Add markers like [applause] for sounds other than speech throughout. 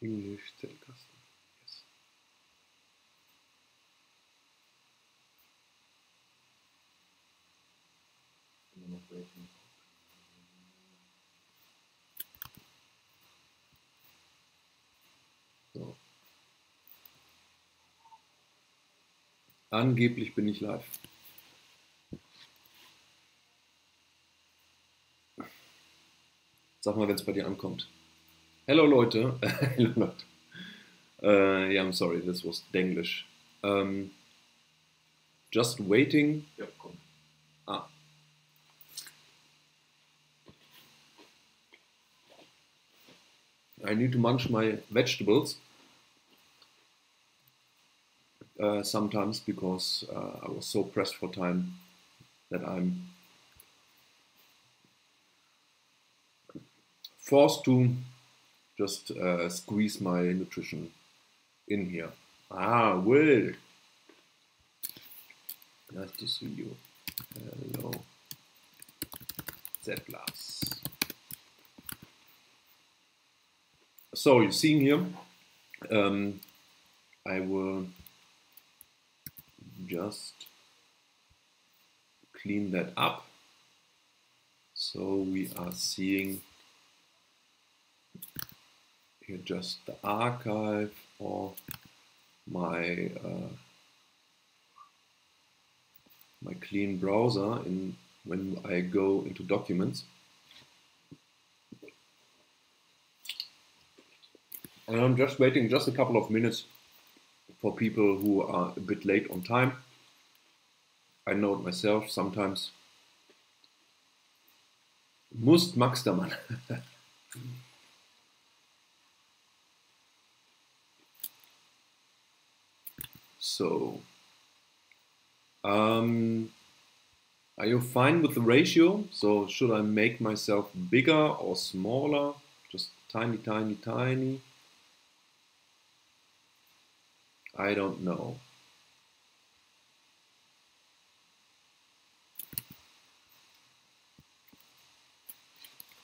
English Zettelkasten. Yes. So. Angeblich bin ich live. Sag mal, wenn es bei dir ankommt. Hello Leute. [laughs] Hello Leute. Uh, yeah, I'm sorry, this was Denglish. Um, just waiting. Ja, komm. Ah. I need to munch my vegetables uh, sometimes because uh, I was so pressed for time that I'm forced to just uh, squeeze my nutrition in here. Ah, Will. Nice to see you. Hello. Zettlers. So you see here, um, I will just clean that up. So we are seeing here just the archive or my uh, my clean browser in when I go into documents. And I'm just waiting just a couple of minutes for people who are a bit late on time. I know it myself sometimes. Must Max der [laughs] so, um, are you fine with the ratio? So should I make myself bigger or smaller? Just tiny, tiny, tiny. I don't know.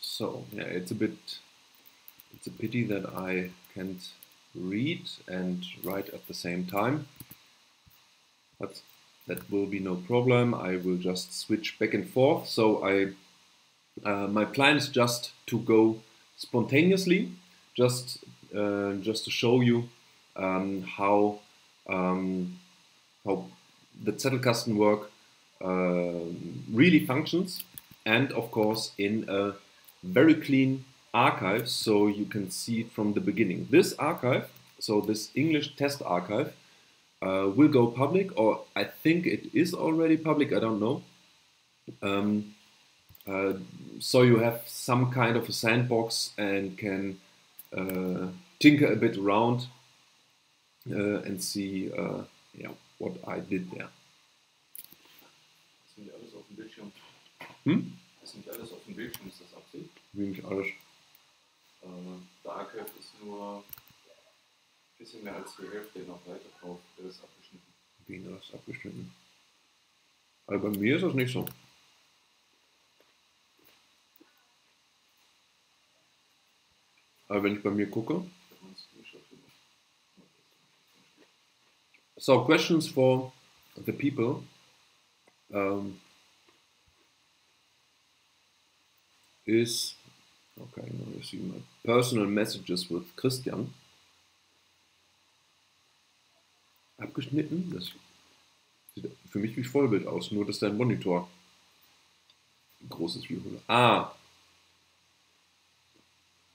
So yeah, it's a bit, it's a pity that I can't read and write at the same time, but that will be no problem. I will just switch back and forth. So I, uh, my plan is just to go spontaneously, just uh, just to show you um, how um, how the Zettelkasten work uh, really functions, and of course in a very clean archive, so you can see it from the beginning. This archive, so this English test archive, uh, will go public, or I think it is already public. I don't know. Um, uh, so you have some kind of a sandbox and can uh, tinker a bit around uh, and see uh, yeah, what I did there. Das sind alles auf dem Bildschirm. Hm? Alles auf dem Bildschirm, ist das Absicht? Wie nicht alles. Äh, ist nur bisschen mehr als die Hälfte noch weiter drauf. Abgeschnitten. Ist abgeschnitten. Bei mir ist das nicht so. Aber wenn ich bei mir gucke. So, questions for the people. Um, is okay, now you see my personal messages with Christian. Abgeschnitten? Das sieht für mich wie Vollbild aus, nur dass dein Monitor groß ist wie Hulle. Ah!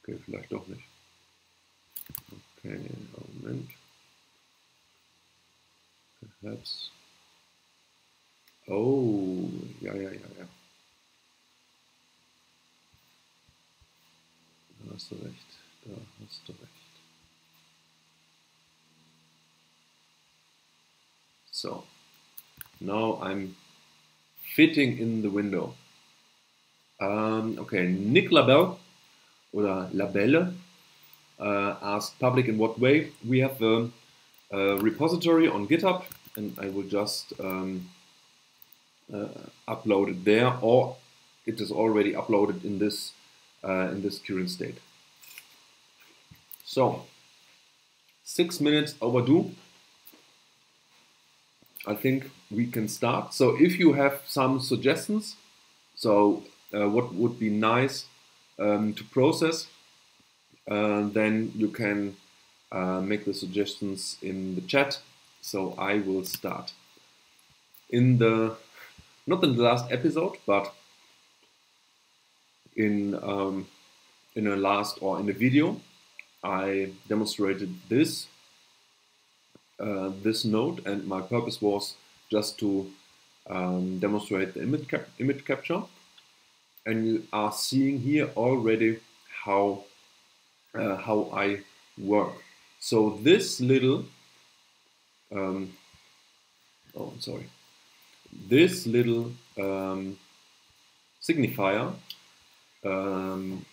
Okay, vielleicht doch nicht. Okay, Moment. Perhaps. Oh, ja, ja, ja, ja. Da hast du recht. Da hast du recht. So, now I'm fitting in the window. Um, okay, Nick Labelle oder Labelle uh, asked public in what way. We have the uh, repository on GitHub, and I will just um, uh, upload it there, or it is already uploaded in this uh, in this current state. So six minutes overdue. I think we can start. So if you have some suggestions, so uh, what would be nice um, to process, uh, then you can uh, make the suggestions in the chat. So I will start. In the, not in the last episode, but in, um, in a last or in a video, I demonstrated this uh, this node and my purpose was just to um, demonstrate the image, cap image capture and you are seeing here already how uh, how I work. So this little um, oh sorry this little um, signifier um,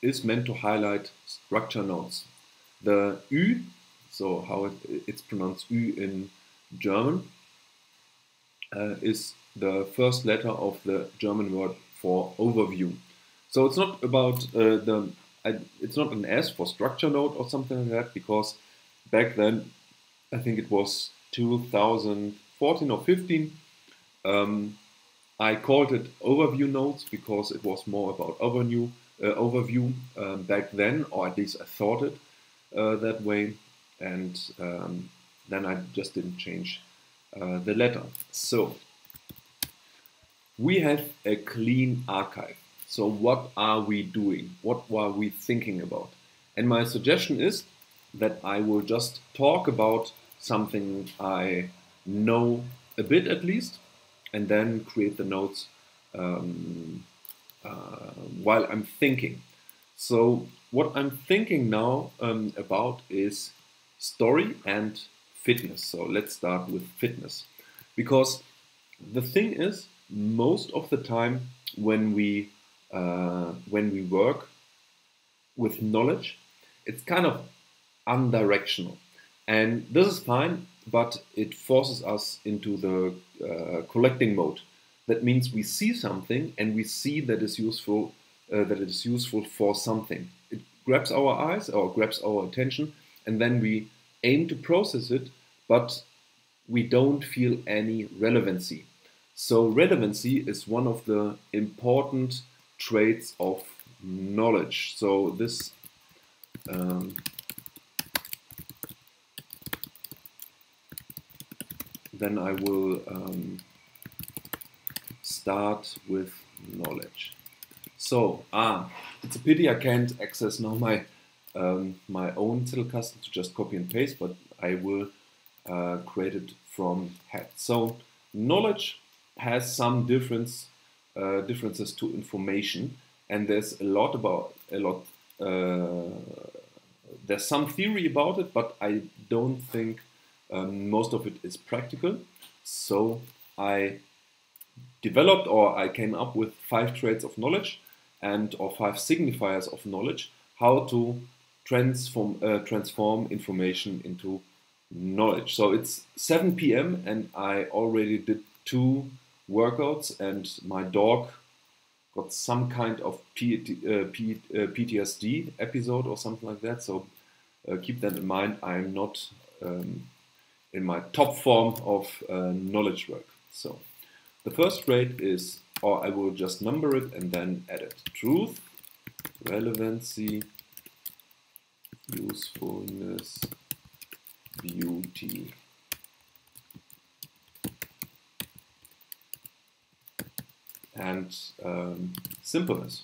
is meant to highlight structure nodes. The Ü so how it, it's pronounced Ü in German, uh, is the first letter of the German word for overview. So it's not about uh, the, it's not an S for structure node or something like that, because back then, I think it was 2014 or 15, um, I called it overview nodes because it was more about overview, uh, overview um, back then, or at least I thought it uh, that way and um, then I just didn't change uh, the letter. So we have a clean archive. So what are we doing? What are we thinking about? And my suggestion is that I will just talk about something I know a bit at least, and then create the notes um, uh, while I'm thinking. So what I'm thinking now um, about is story and fitness. So let's start with fitness. Because the thing is, most of the time when we uh, when we work with knowledge, it's kind of undirectional, and this is fine. But it forces us into the uh, collecting mode. That means we see something and we see that is useful. Uh, that it is useful for something. It grabs our eyes or grabs our attention, and then we aim to process it, but we don't feel any relevancy. So relevancy is one of the important traits of knowledge. So this um, then I will um, start with knowledge. So, ah, it's a pity I can't access now my um, my own little custom to just copy and paste, but I will uh, create it from head. So knowledge has some difference uh, differences to information, and there's a lot about a lot. Uh, there's some theory about it, but I don't think um, most of it is practical. So I developed or I came up with five traits of knowledge and or five signifiers of knowledge how to transform uh, transform information into knowledge. So it's 7 p.m. and I already did two workouts and my dog got some kind of P uh, P uh, PTSD episode or something like that. So uh, keep that in mind. I'm not um, in my top form of uh, knowledge work. So the first rate is, or I will just number it and then add it. Truth, relevancy, usefulness, beauty. and um, simpleness.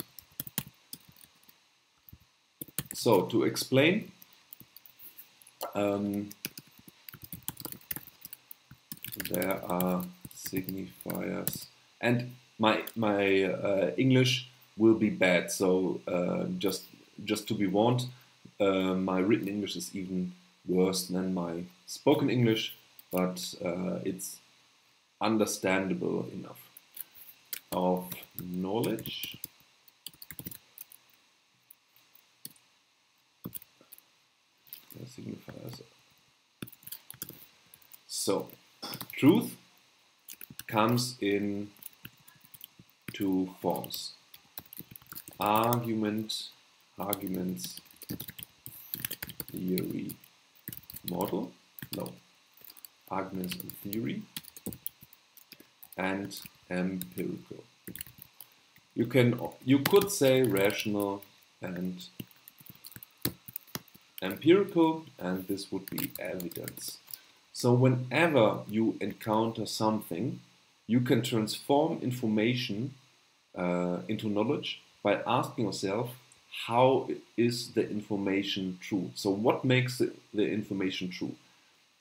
So to explain, um, there are signifiers, and my my uh, English will be bad. So uh, just just to be warned, uh, my written English is even worse than my spoken English, but uh, it's understandable enough. Of knowledge. Signifiers. So, truth comes in two forms. Argument, arguments, theory model, no, arguments in theory, and empirical. You can you could say rational and empirical, and this would be evidence. So whenever you encounter something, you can transform information uh, into knowledge by asking yourself, how is the information true? So what makes the, the information true?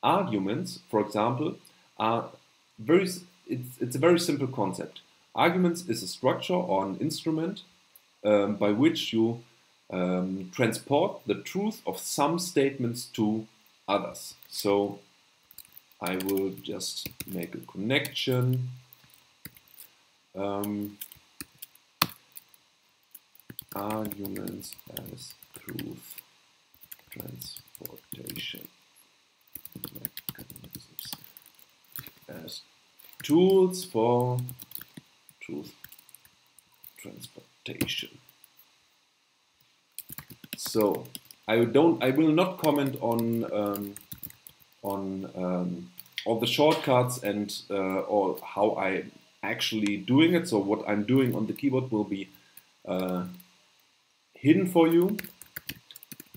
Arguments, for example, are very, it's, it's a very simple concept. Arguments is a structure or an instrument um, by which you um, transport the truth of some statements to others. So I will just make a connection. Um, arguments as truth transportation mechanisms as tools for truth transportation. So I don't, I will not comment on um, on um, all the shortcuts and uh, or how I actually doing it. So what I'm doing on the keyboard will be uh, hidden for you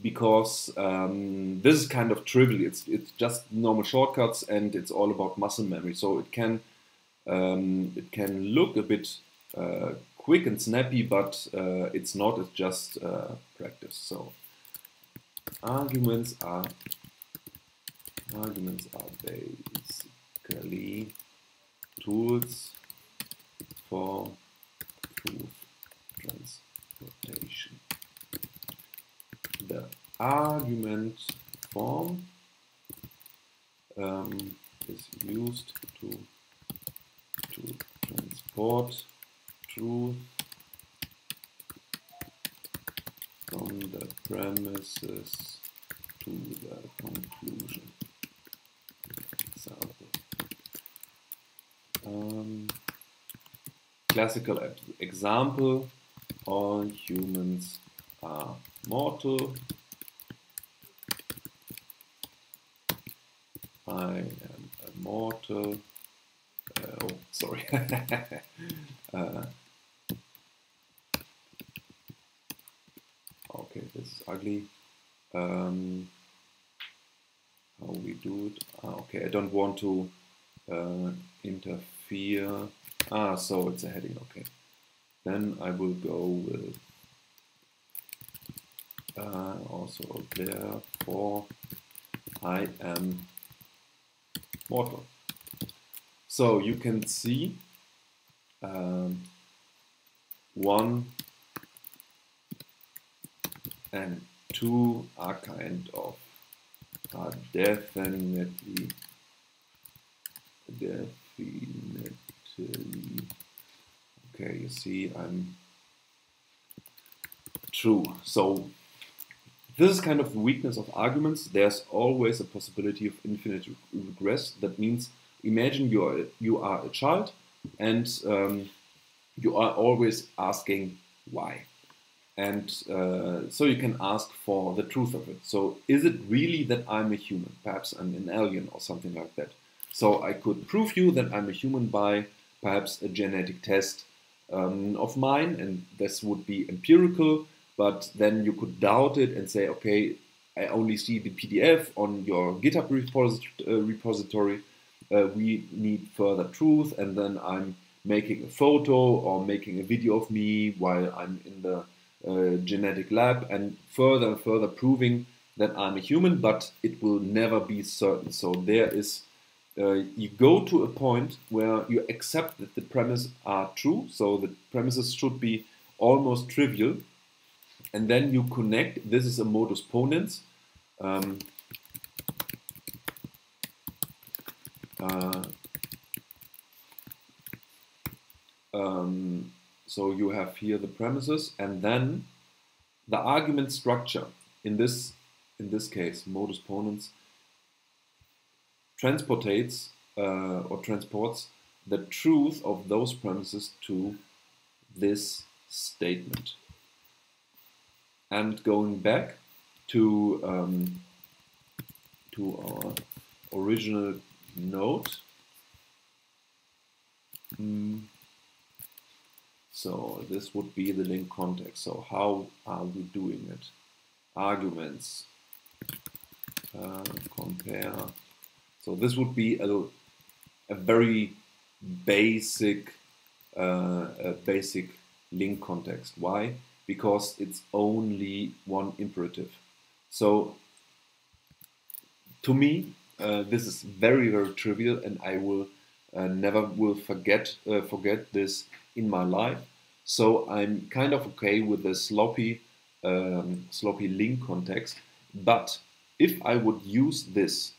because um, this is kind of trivial. It's it's just normal shortcuts and it's all about muscle memory. So it can um, it can look a bit uh, quick and snappy, but uh, it's not. It's just uh, practice. So arguments are arguments are basically tools for truth transportation the argument form um, is used to, to transport truth from the premises to the conclusion. Example. Um, classical example, all humans are mortal. I am a mortal. Uh, oh, sorry. [laughs] uh, okay, this is ugly. Um, how we do it? Ah, okay, I don't want to uh, interfere. Ah, so it's a heading. Okay, then I will go with uh, also therefore I am mortal. So you can see um, one and two are kind of are definitely definitely okay you see I'm true so this is kind of the weakness of arguments. There's always a possibility of infinite regress. That means imagine you are, you are a child and um, you are always asking why. And uh, so you can ask for the truth of it. So is it really that I'm a human? Perhaps I'm an alien or something like that. So I could prove you that I'm a human by perhaps a genetic test um, of mine, and this would be empirical but then you could doubt it and say, okay, I only see the PDF on your GitHub uh, repository. Uh, we need further truth, and then I'm making a photo or making a video of me while I'm in the uh, genetic lab, and further and further proving that I'm a human, but it will never be certain. So there is, uh, you go to a point where you accept that the premises are true, so the premises should be almost trivial, and then you connect, this is a modus ponens. Um, uh, um, so you have here the premises and then the argument structure in this in this case modus ponens transportates uh, or transports the truth of those premises to this statement and going back to um, to our original note. Mm. So this would be the link context. So how are we doing it? Arguments, uh, compare. So this would be a, a very basic, uh, a basic link context. Why? Because it's only one imperative. So to me, uh, this is very very trivial, and I will uh, never will forget uh, forget this in my life. So I'm kind of okay with the sloppy um, sloppy link context. But if I would use this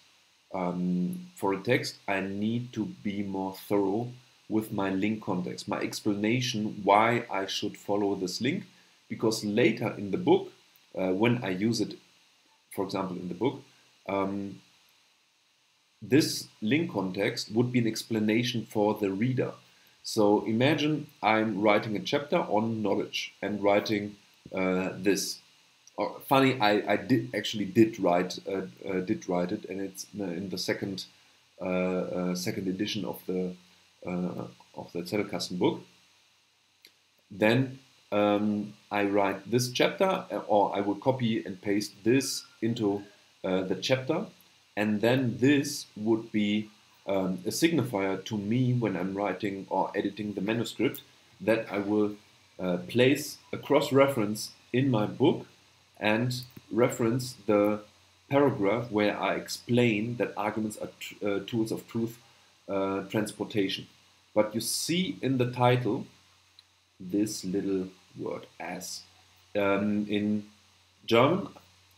um, for a text, I need to be more thorough with my link context, my explanation why I should follow this link, because later in the book, uh, when I use it, for example, in the book, um, this link context would be an explanation for the reader. So imagine I'm writing a chapter on knowledge and writing uh, this. Or, funny, I, I did actually did write uh, uh, did write it, and it's in the second uh, uh, second edition of the uh, of the Zettelkasten book. Then um, I write this chapter, or I will copy and paste this into the chapter, and then this would be um, a signifier to me when I'm writing or editing the manuscript that I will uh, place a cross reference in my book and reference the paragraph where I explain that arguments are uh, tools of truth uh, transportation. But you see in the title this little word as. Um, in German,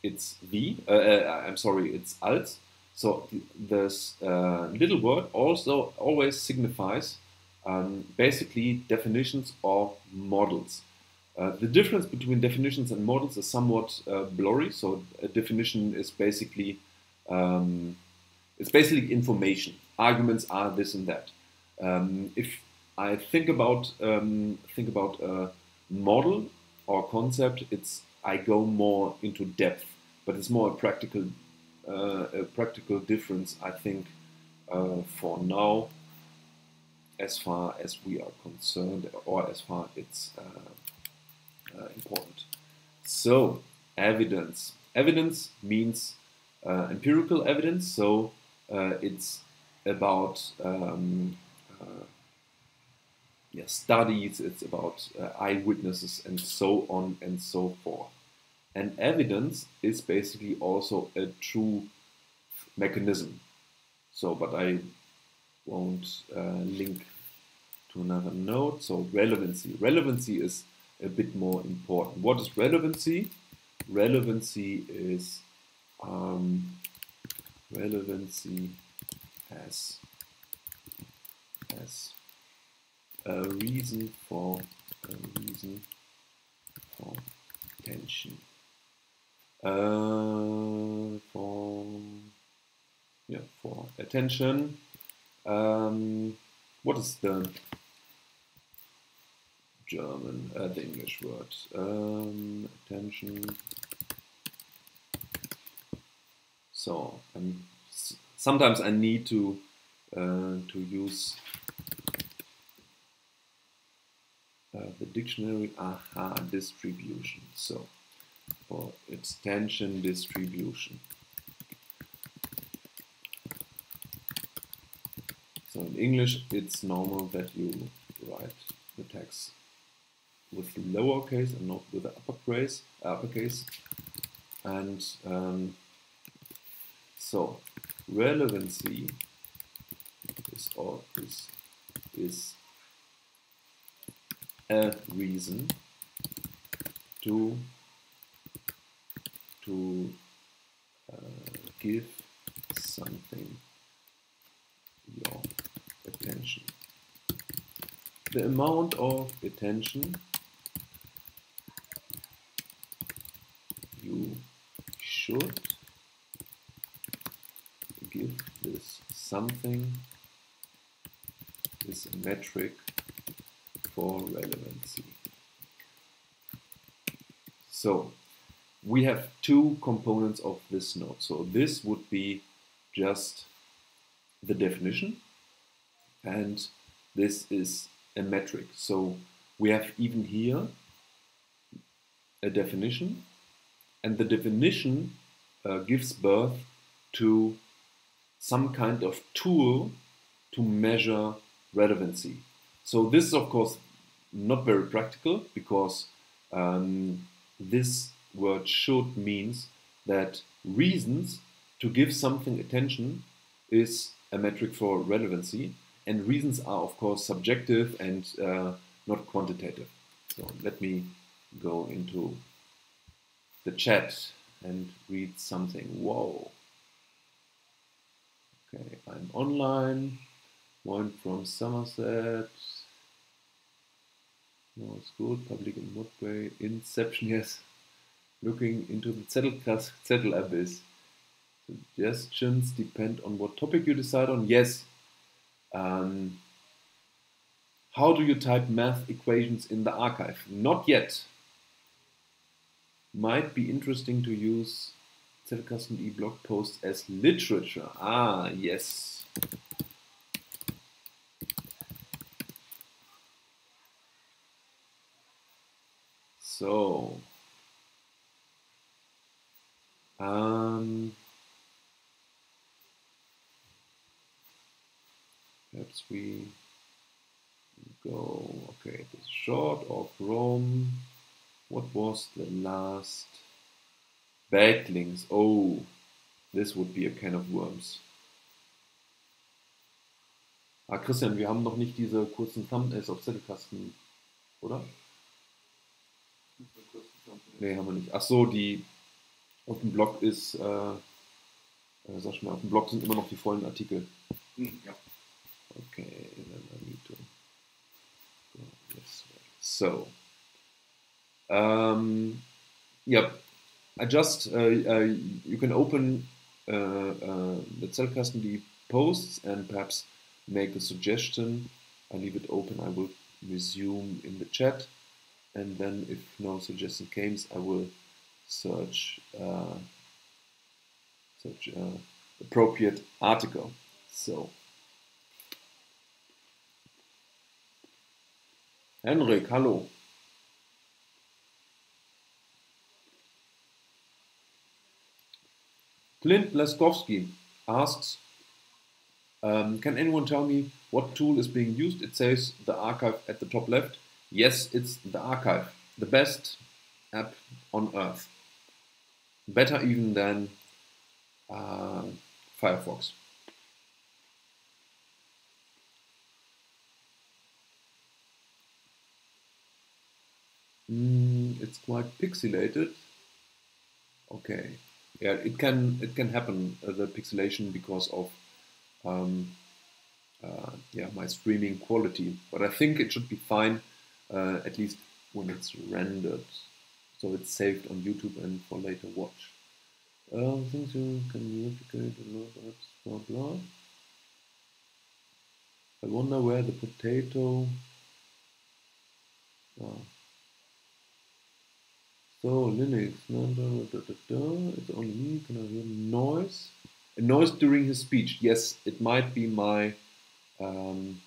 it's wie, uh, uh, I'm sorry, it's als. So this uh, little word also always signifies um, basically definitions or models. Uh, the difference between definitions and models is somewhat uh, blurry. So a definition is basically um, it's basically information. Arguments are this and that. Um, if I think about um, think about a model or concept, it's I go more into depth, but it's more a practical uh, a practical difference. I think uh, for now, as far as we are concerned, or as far it's uh, uh, important. So, evidence. Evidence means uh, empirical evidence, so uh, it's about um, yeah, studies, it's about eyewitnesses, and so on and so forth. And evidence is basically also a true mechanism. So, but I won't uh, link to another node. So relevancy. Relevancy is a bit more important. What is relevancy? Relevancy is um, relevancy as as a reason for a reason for attention. Uh, for yeah for attention. Um, what is the German, uh, the English word. Um, attention. So um, sometimes I need to uh, to use uh, the dictionary aha distribution. So for extension distribution. So in English, it's normal that you write the text with lowercase and not with the uppercase. uppercase. And um, so relevancy is, all, is, is a reason to to uh, give something your attention. The amount of attention you should give this something is a metric for relevancy. So we have two components of this node. So this would be just the definition, and this is a metric. So we have even here a definition, and the definition uh, gives birth to some kind of tool to measure relevancy. So this is of course not very practical because um, this word should means that reasons to give something attention is a metric for relevancy and reasons are of course subjective and uh, not quantitative. So let me go into the chat and read something. Whoa. Okay, I'm online. One from Somerset. No, good. Public in Modway. Inception, yes. Looking into the Zettelkasten, Zettel abyss. Suggestions depend on what topic you decide on. Yes. Um, how do you type math equations in the archive? Not yet. Might be interesting to use Zettelkasten e blog posts as literature. Ah, yes. So, um, perhaps we go, okay, the short of Rome. What was the last? Backlinks. Oh, this would be a can of worms. Ah, Christian, wir haben noch nicht diese kurzen Thumbnails auf Zettelkasten, oder? Nee, haben wir nicht. Ach so, die auf dem Blog ist, äh, äh, sag mal, auf dem Blog sind immer noch die vollen Artikel. Hm, ja. Okay. So, um, yeah, I just, uh, uh, you can open uh, uh, the Zellkasten posts and perhaps make a suggestion. I leave it open, I will resume in the chat. And then if no suggestion comes, I will search, uh, search uh, appropriate article. So, Henrik, hallo. Clint Laskowski asks, um, can anyone tell me what tool is being used? It says the archive at the top left. Yes, it's the archive, the best app on earth. Better even than uh, Firefox. Mm, it's quite pixelated. Okay, yeah, it can it can happen uh, the pixelation because of um, uh, yeah my streaming quality, but I think it should be fine uh, at least when it's rendered, so it's saved on YouTube and for later watch. Uh, things you can replicate a lot of blah blah. I wonder where the potato. Oh. So Linux, no, da, it's only me. Can I hear noise? A noise during his speech. Yes, it might be my. Um,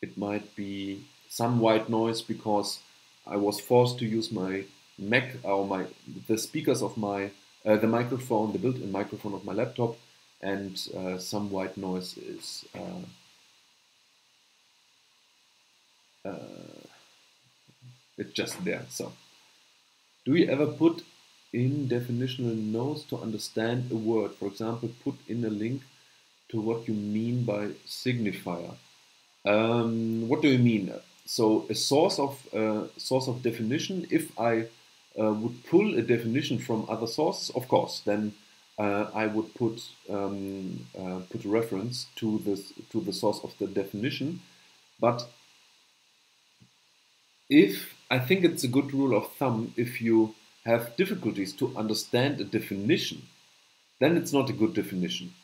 it might be some white noise because I was forced to use my Mac or my the speakers of my uh, the microphone, the built-in microphone of my laptop, and uh, some white noise is. Uh, uh it's just there. So. Do you ever put in definitional notes to understand a word? For example, put in a link to what you mean by signifier. Um, what do you mean? So a source of uh, source of definition. If I uh, would pull a definition from other sources, of course, then uh, I would put um, uh, put a reference to this to the source of the definition. But if I think it's a good rule of thumb if you have difficulties to understand a definition, then it's not a good definition.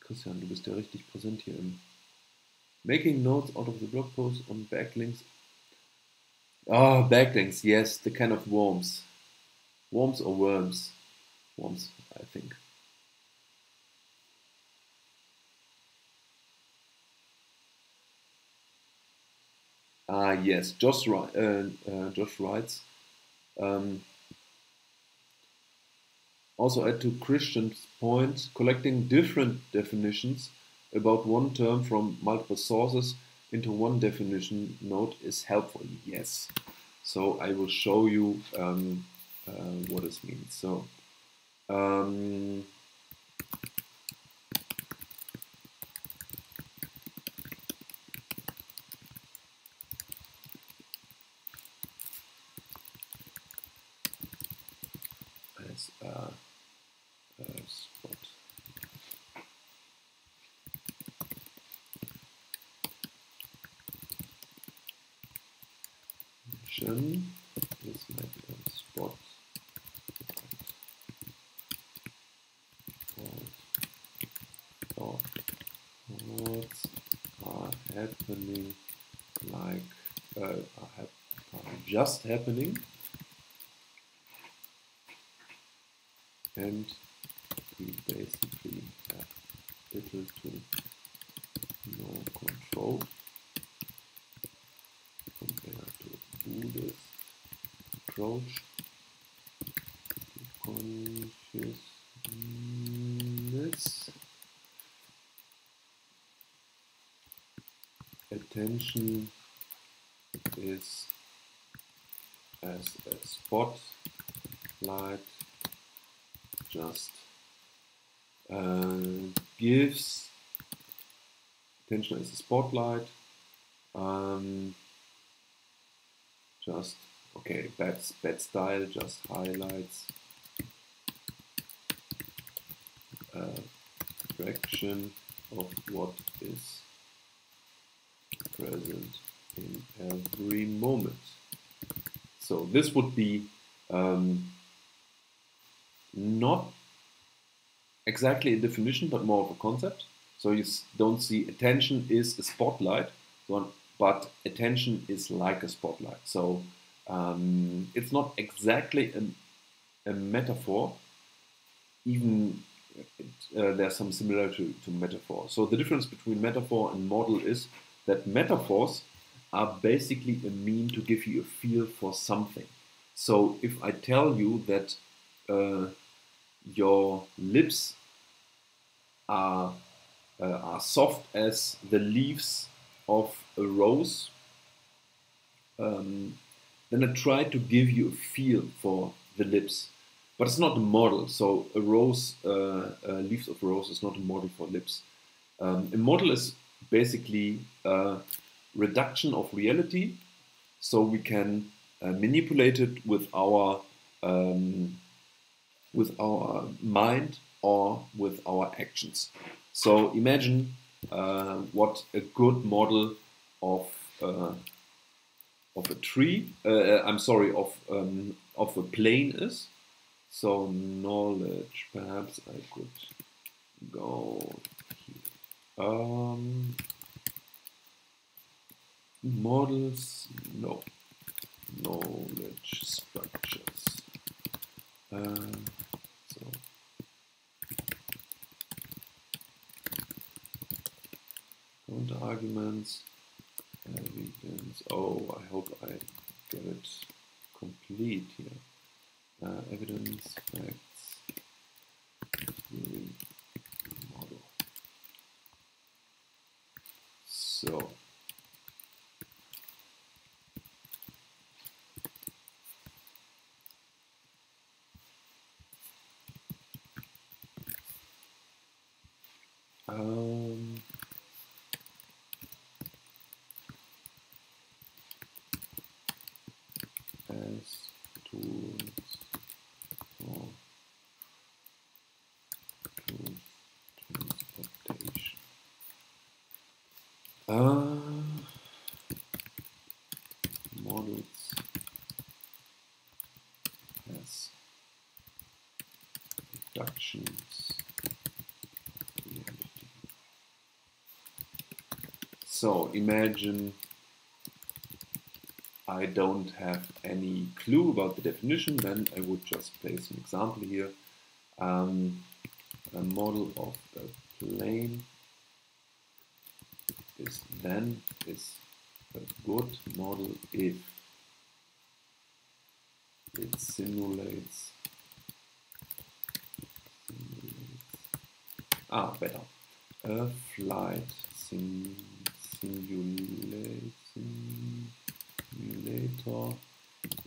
Christian, du bist ja richtig präsent hier im Making Notes out of the Blog Post und Backlinks. Ah, backlinks, yes, the kind of worms. Worms or worms? Worms, I think. Ah, yes, Josh, uh, uh, Josh writes. Um, also add to Christian's point, collecting different definitions about one term from multiple sources into one definition node is helpful. Yes. So I will show you um, uh, what this means. So um, as a, a spot. Function is my spot what are happening like uh, are, are just happening and we basically have little to no control compared to Buddhist approach consciousness. Attention is as a spotlight just uh, gives as a spotlight. Um, just okay bad, bad style just highlights. A fraction of what is present in every moment. So this would be um, not exactly a definition, but more of a concept. So you don't see attention is a spotlight, but attention is like a spotlight. So um, it's not exactly a, a metaphor, even it, uh, there's some similarity to, to metaphor. So the difference between metaphor and model is that metaphors are basically a mean to give you a feel for something. So if I tell you that uh, your lips are, uh, are soft as the leaves of a rose, um, then I try to give you a feel for the lips. But it's not a model. So a rose, uh, uh, leaves of a rose is not a model for lips. Um, a model is basically a reduction of reality, so we can uh, manipulate it with our um, with our mind or with our actions. So imagine uh, what a good model of uh, of a tree, uh, I'm sorry, of um, of a plane is. So knowledge, perhaps I could go here. Um, models, no, knowledge structures. Uh, so counter arguments, evidence. Oh, I hope I get it complete here. Uh, evidence, facts, model. So. Um, as tools for truth transportation. Uh, models as reductions reality. So imagine I don't have any clue about the definition, then I would just place an example here. Um, a model of a plane is then is a good model if it simulates, simulates ah better a flight sim, simulate, simulator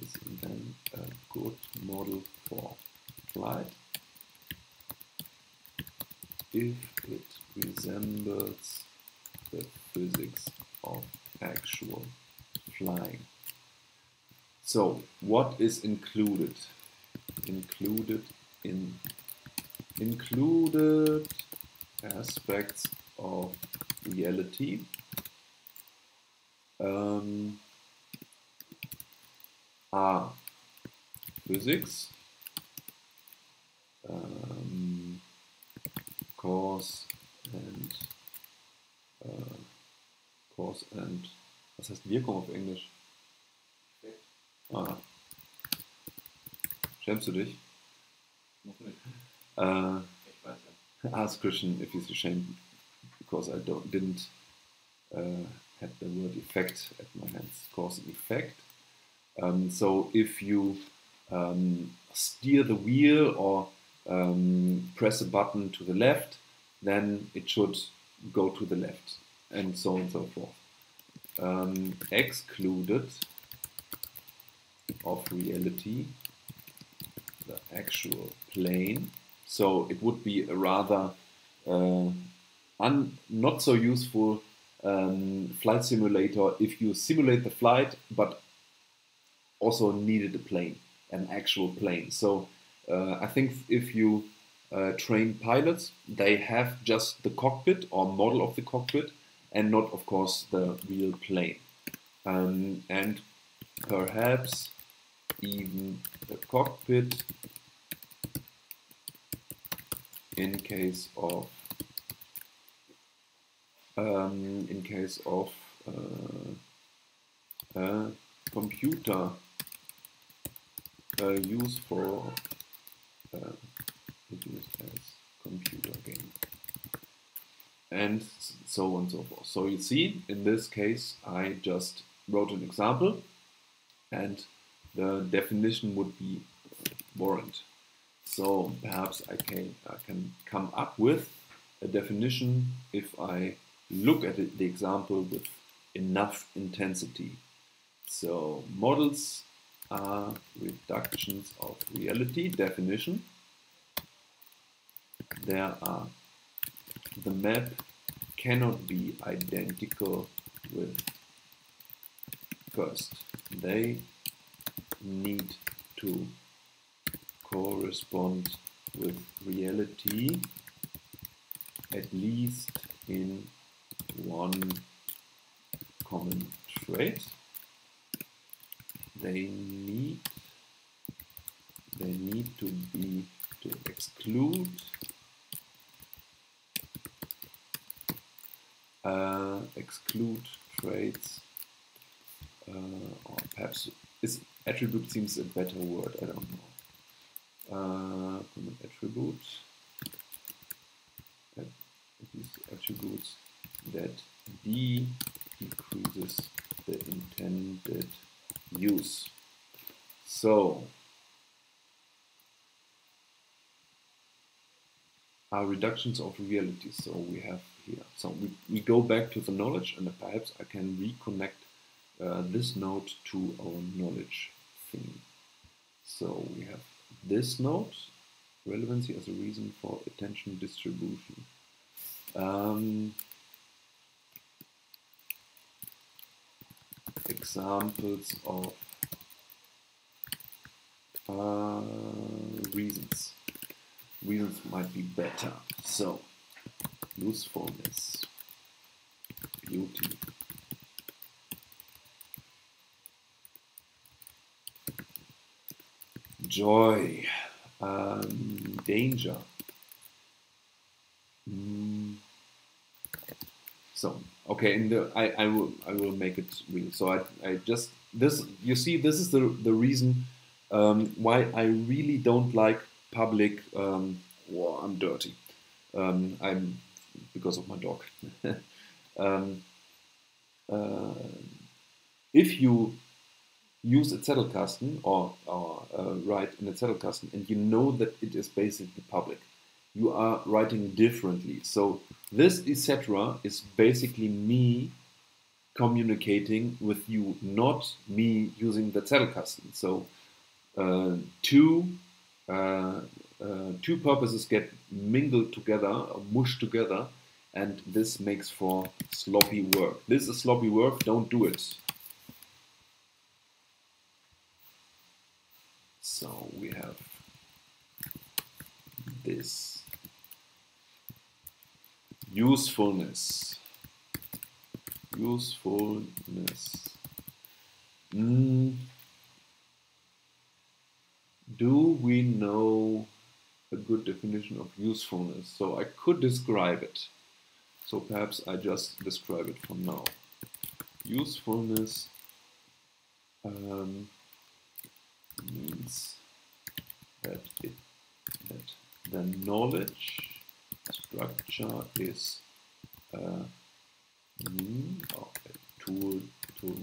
is then a uh, good model for flight if it resembles the physics of actual flying. So, what is included? Included in included aspects of reality. Um, are physics, um, cause and uh, cause and was heißt Wirkung auf Englisch? Ah. Schämst du dich? Noch nicht. Uh, Ich weiß ja. ask Christian if he's ashamed because I don't didn't uh, had the word effect at my hands. Cause and effect. Um, so if you um, steer the wheel or um, press a button to the left, then it should go to the left, and so on and so forth. Um, excluded of reality, the actual plane. So it would be a rather uh, not so useful um, flight simulator if you simulate the flight, but also needed a plane, an actual plane. So uh, I think if you uh, train pilots, they have just the cockpit or model of the cockpit and not, of course, the real plane. Um, and perhaps even the cockpit in case of um, in case of uh, computer uh, used for used as computer game and so on and so forth. So you see, in this case, I just wrote an example and the definition would be warrant. So perhaps I can, I can come up with a definition if I look at the example with enough intensity. So models are reductions of reality definition. There are the map cannot be identical with first. They need to correspond with reality at least in one common trait. They need they need to be to exclude uh, exclude traits uh, or perhaps is attribute seems a better word I don't know uh, common attribute at these attributes that D decreases the intended use. So are reductions of reality. So we have here. So we, we go back to the knowledge and perhaps I can reconnect uh, this node to our knowledge thing. So we have this node, relevancy as a reason for attention distribution. Um, examples of uh, reasons. Reasons might be better. So, usefulness, beauty, joy, um, danger. Mm. So okay, in the I, I will I will make it real. So I, I just this you see this is the the reason um, why I really don't like public. Um, well, I'm dirty. Um, I'm because of my dog. [laughs] um, uh, if you use a Zettelkasten or, or uh, write in a Zettelkasten and you know that it is basically public, you are writing differently. So this etc. is basically me communicating with you, not me using the Zettelkasten. So uh, two uh, uh, two purposes get mingled together, mushed together, and this makes for sloppy work. This is sloppy work, don't do it. So we have this usefulness. Usefulness. Mm. Do we know a good definition of usefulness? So I could describe it. So perhaps I just describe it for now. Usefulness um, means that it that the knowledge structure is a or a tool to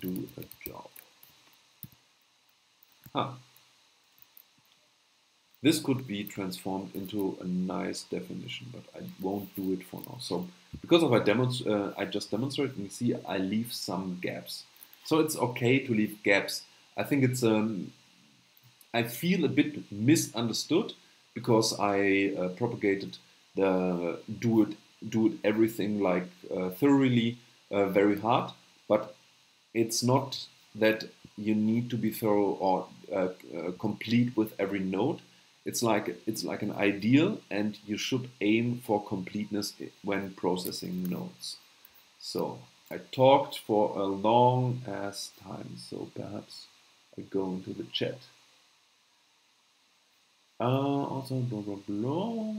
do a job. Ah. This could be transformed into a nice definition, but I won't do it for now. So because of I, demonst uh, I just demonstrated, you see I leave some gaps. So it's okay to leave gaps. I think it's um, I feel a bit misunderstood because I uh, propagated the do it do it everything like uh, thoroughly uh, very hard, but it's not that you need to be thorough or uh, uh, complete with every node. It's like it's like an ideal, and you should aim for completeness when processing nodes. So I talked for a long ass time, so perhaps I go into the chat. Uh, also, blah blah blah.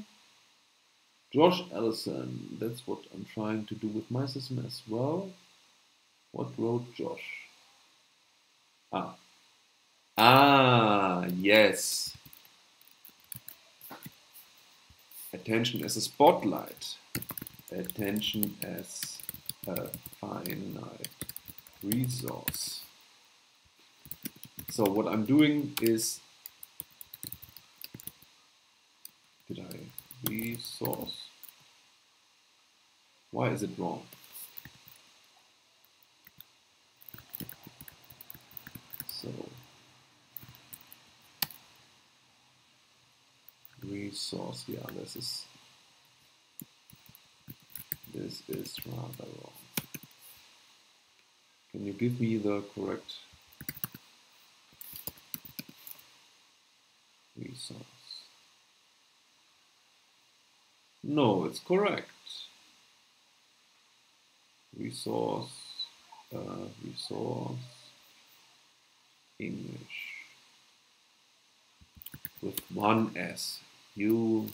Josh Ellison, that's what I'm trying to do with my system as well. What wrote Josh? Ah. Ah, yes. Attention as a spotlight. Attention as a finite resource. So what I'm doing is, did I resource? Why is it wrong? So resource, yeah, this is this is rather wrong. Can you give me the correct resource? No, it's correct. Resource, uh, resource, English with one S. You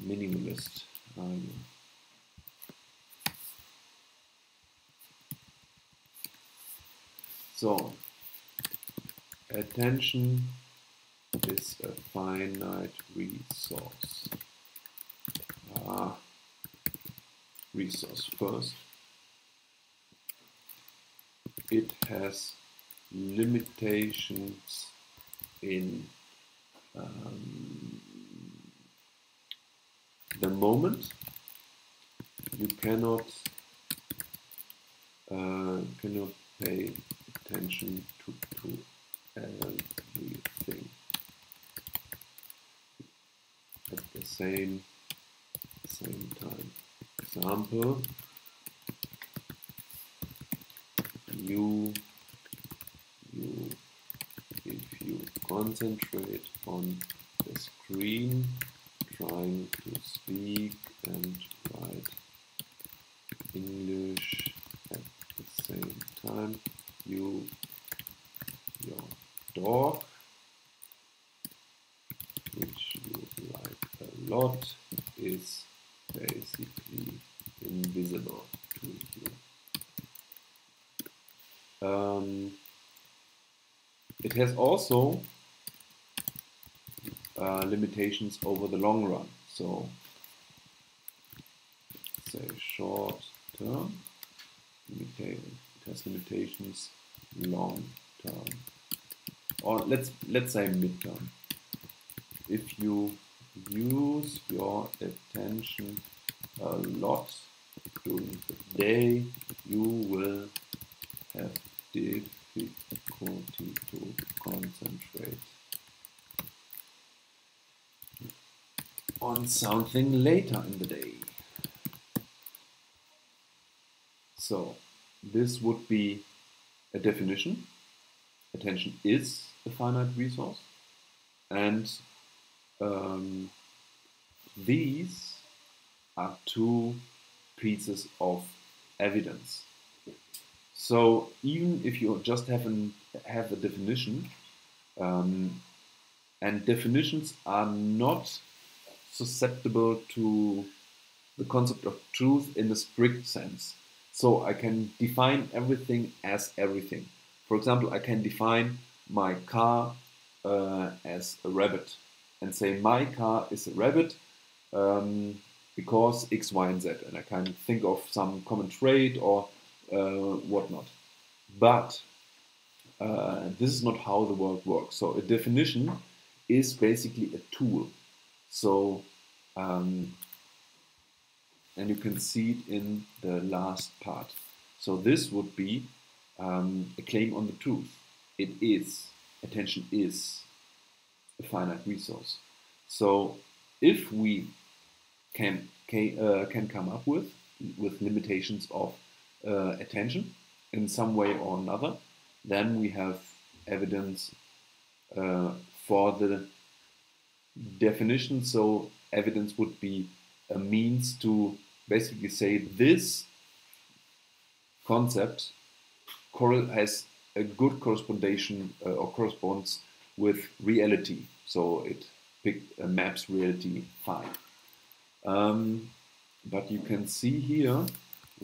minimalist are? So, attention is a finite resource. Resource first. It has limitations in um, the moment you cannot uh, cannot pay attention to, to everything at the same same time. Example you you if you concentrate on the screen trying to speak and write English at the same time you your dog which you like a lot is basically invisible to you um, it has also uh, limitations over the long run. So, say short term, it has limitations long term, or let's let's say midterm. If you use your attention a lot during the day, you will have difficulty to concentrate on something later in the day. So this would be a definition. Attention is a finite resource. And um, these are two pieces of evidence. So even if you just have, an, have a definition, um, and definitions are not susceptible to the concept of truth in the strict sense. So I can define everything as everything. For example, I can define my car uh, as a rabbit and say my car is a rabbit um, because X, Y, and Z. And I can think of some common trait or whatnot. But uh, this is not how the world works. So a definition is basically a tool. So, um, and you can see it in the last part. So this would be um, a claim on the truth. It is, attention is a finite resource. So if we can, can, uh, can come up with, with limitations of uh, attention in some way or another, then we have evidence uh, for the definition. So evidence would be a means to basically say this concept has a good correspondence uh, or corresponds with reality. So it pick, uh, maps reality fine. Um, but you can see here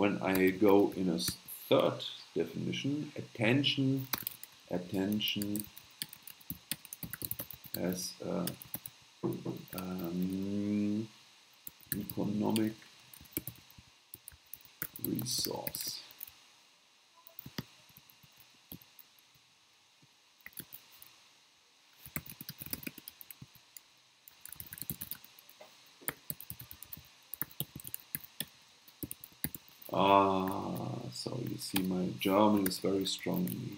when I go in a third definition, attention, attention as a um, economic resource. Ah, so you see my German is very strong in me.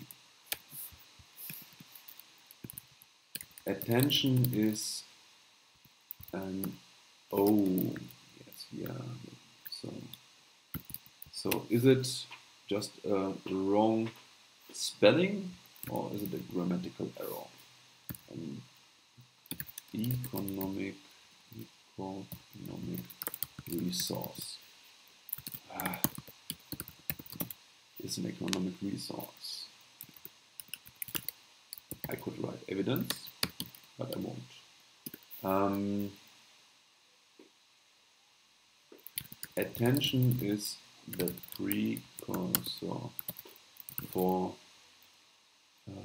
Attention is an oh yes yeah so so is it just a wrong spelling or is it a grammatical error? Economic economic resource ah, is an economic resource. I could write evidence, but I won't. Um, attention is the precursor for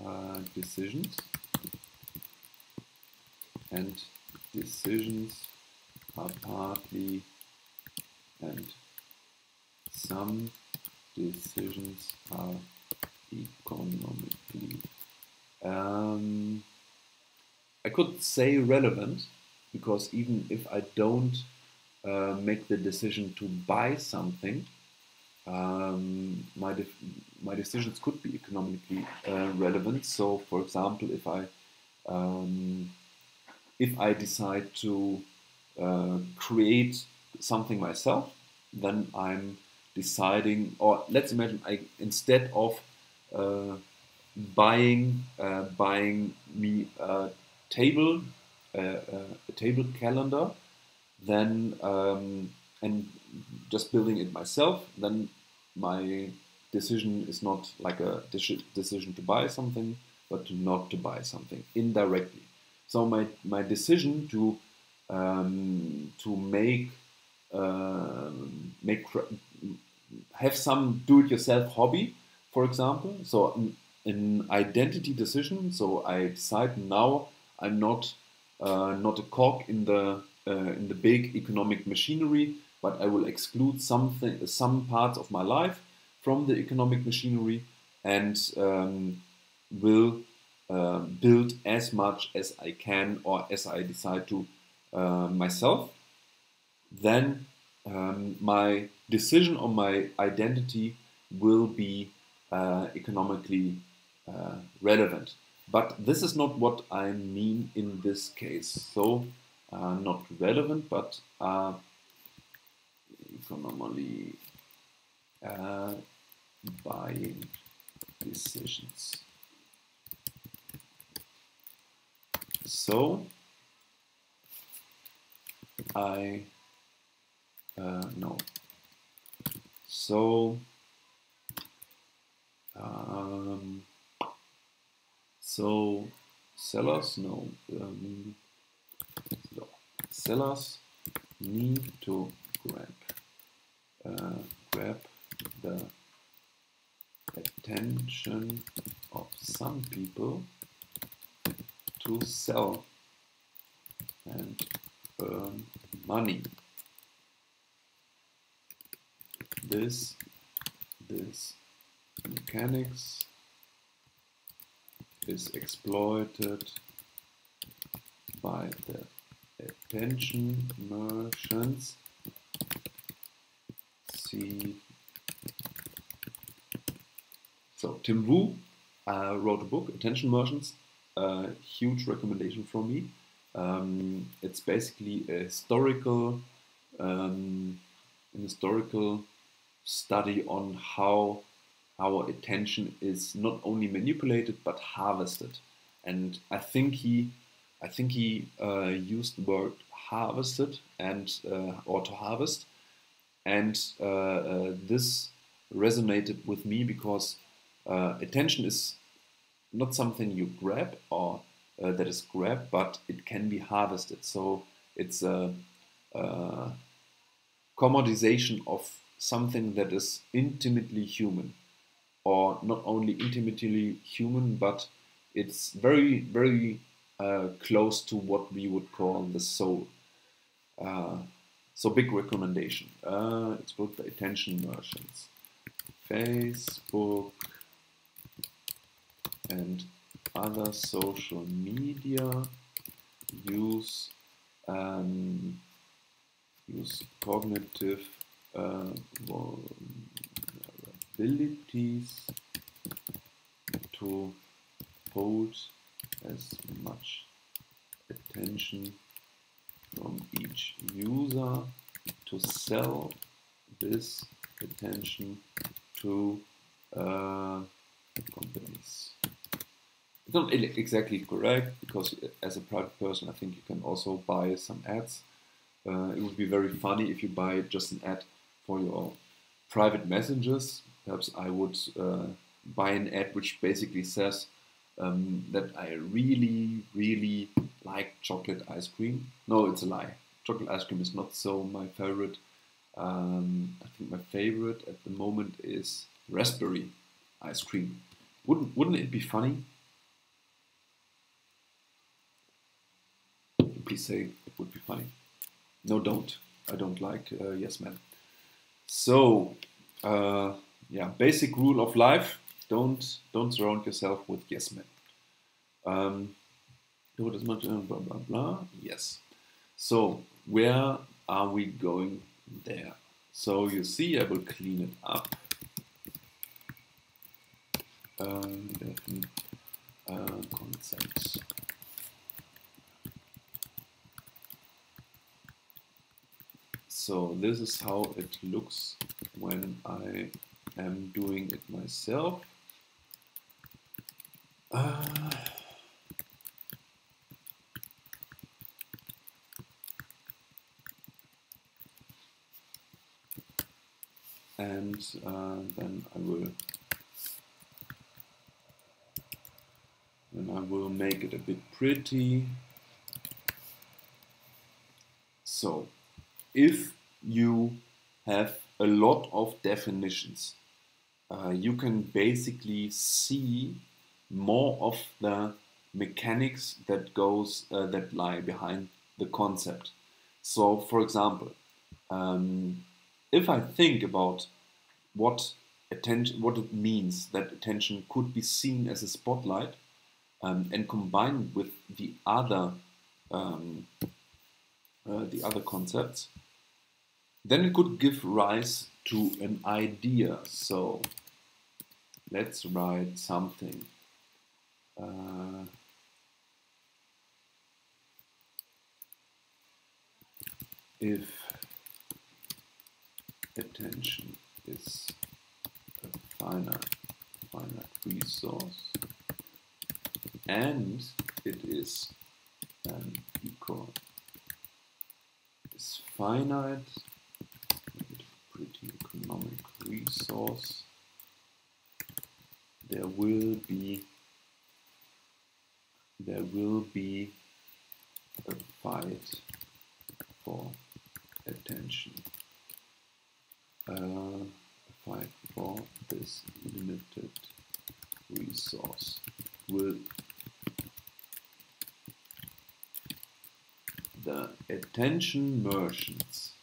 uh, decisions and decisions are partly and some decisions are economically um, I could say relevant because even if I don't uh, make the decision to buy something, um, my, my decisions could be economically uh, relevant. So, for example, if I um, if I decide to uh, create something myself, then I'm deciding, or let's imagine, I instead of uh, buying uh, buying me a table uh, a table calendar, then um, and just building it myself, then my decision is not like a decision to buy something, but to not to buy something indirectly. So my my decision to um, to make uh, make have some do-it-yourself hobby for example. So an, identity decision. So I decide now I'm not uh, not a cog in the uh, in the big economic machinery, but I will exclude something some parts of my life from the economic machinery and um, will uh, build as much as I can or as I decide to uh, myself. Then um, my decision on my identity will be uh, economically uh, relevant. But this is not what I mean in this case. So, uh, not relevant, but uh, economically uh, buying decisions. So, I uh, no. So, um, so sellers no, um, so sellers need to grab uh, grab the attention of some people to sell and earn money. This, this mechanics is exploited by the attention merchants. See. So Tim Wu uh, wrote a book, Attention Merchants, a huge recommendation from me. Um, it's basically a historical, um, an historical study on how our attention is not only manipulated but harvested. And I think he, I think he uh, used the word harvested and uh, or to harvest, and uh, uh this resonated with me because uh, attention is not something you grab or uh, that is grabbed, but it can be harvested. So it's a, a commodization of something that is intimately human, or not only intimately human, but it's very, very uh, close to what we would call the soul. Uh, so big recommendation. Uh, it's both the attention merchants. Facebook and other social media use um, use cognitive uh, abilities to hold as much attention from each user to sell this attention to uh, companies. It's not exactly correct because as a private person, I think you can also buy some ads. Uh, it would be very funny if you buy just an ad for your private messages. Perhaps I would uh, buy an ad which basically says um, that I really, really like chocolate ice cream. No, it's a lie. Chocolate ice cream is not so my favorite. Um, I think my favorite at the moment is raspberry ice cream. Wouldn't, wouldn't it be funny please say it would be funny. No, don't. I don't like uh, yes men. So, uh, yeah, basic rule of life: don't don't surround yourself with yes men. Um, as much blah blah blah. Yes. So where are we going there? So you see, I will clean it up. Um, uh, concepts. So this is how it looks when I am doing it myself. Uh, and uh, then I will then I will make it a bit pretty. So if you have a lot of definitions uh, you can basically see more of the mechanics that goes uh, that lie behind the concept. So, for example, um, if I think about what attention, what it means that attention could be seen as a spotlight, um, and combined with the other um, uh, the other concepts, then it could give rise to an idea. So let's write something. Uh, if attention is a finite, finite resource and it is an equal is finite economic resource there will be there will be a fight for attention. Uh, a fight for this limited resource. Will the attention merchants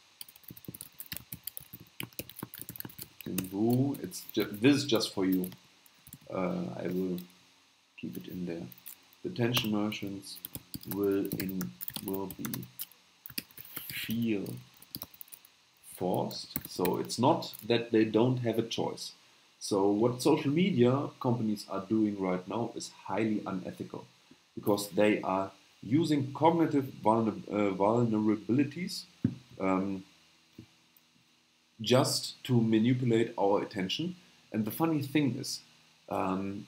in it's just, this is just for you. Uh, I will keep it in there. The tension merchants will in will be feel forced. So it's not that they don't have a choice. So what social media companies are doing right now is highly unethical because they are using cognitive vulner uh, vulnerabilities um, just to manipulate our attention. And the funny thing is, um,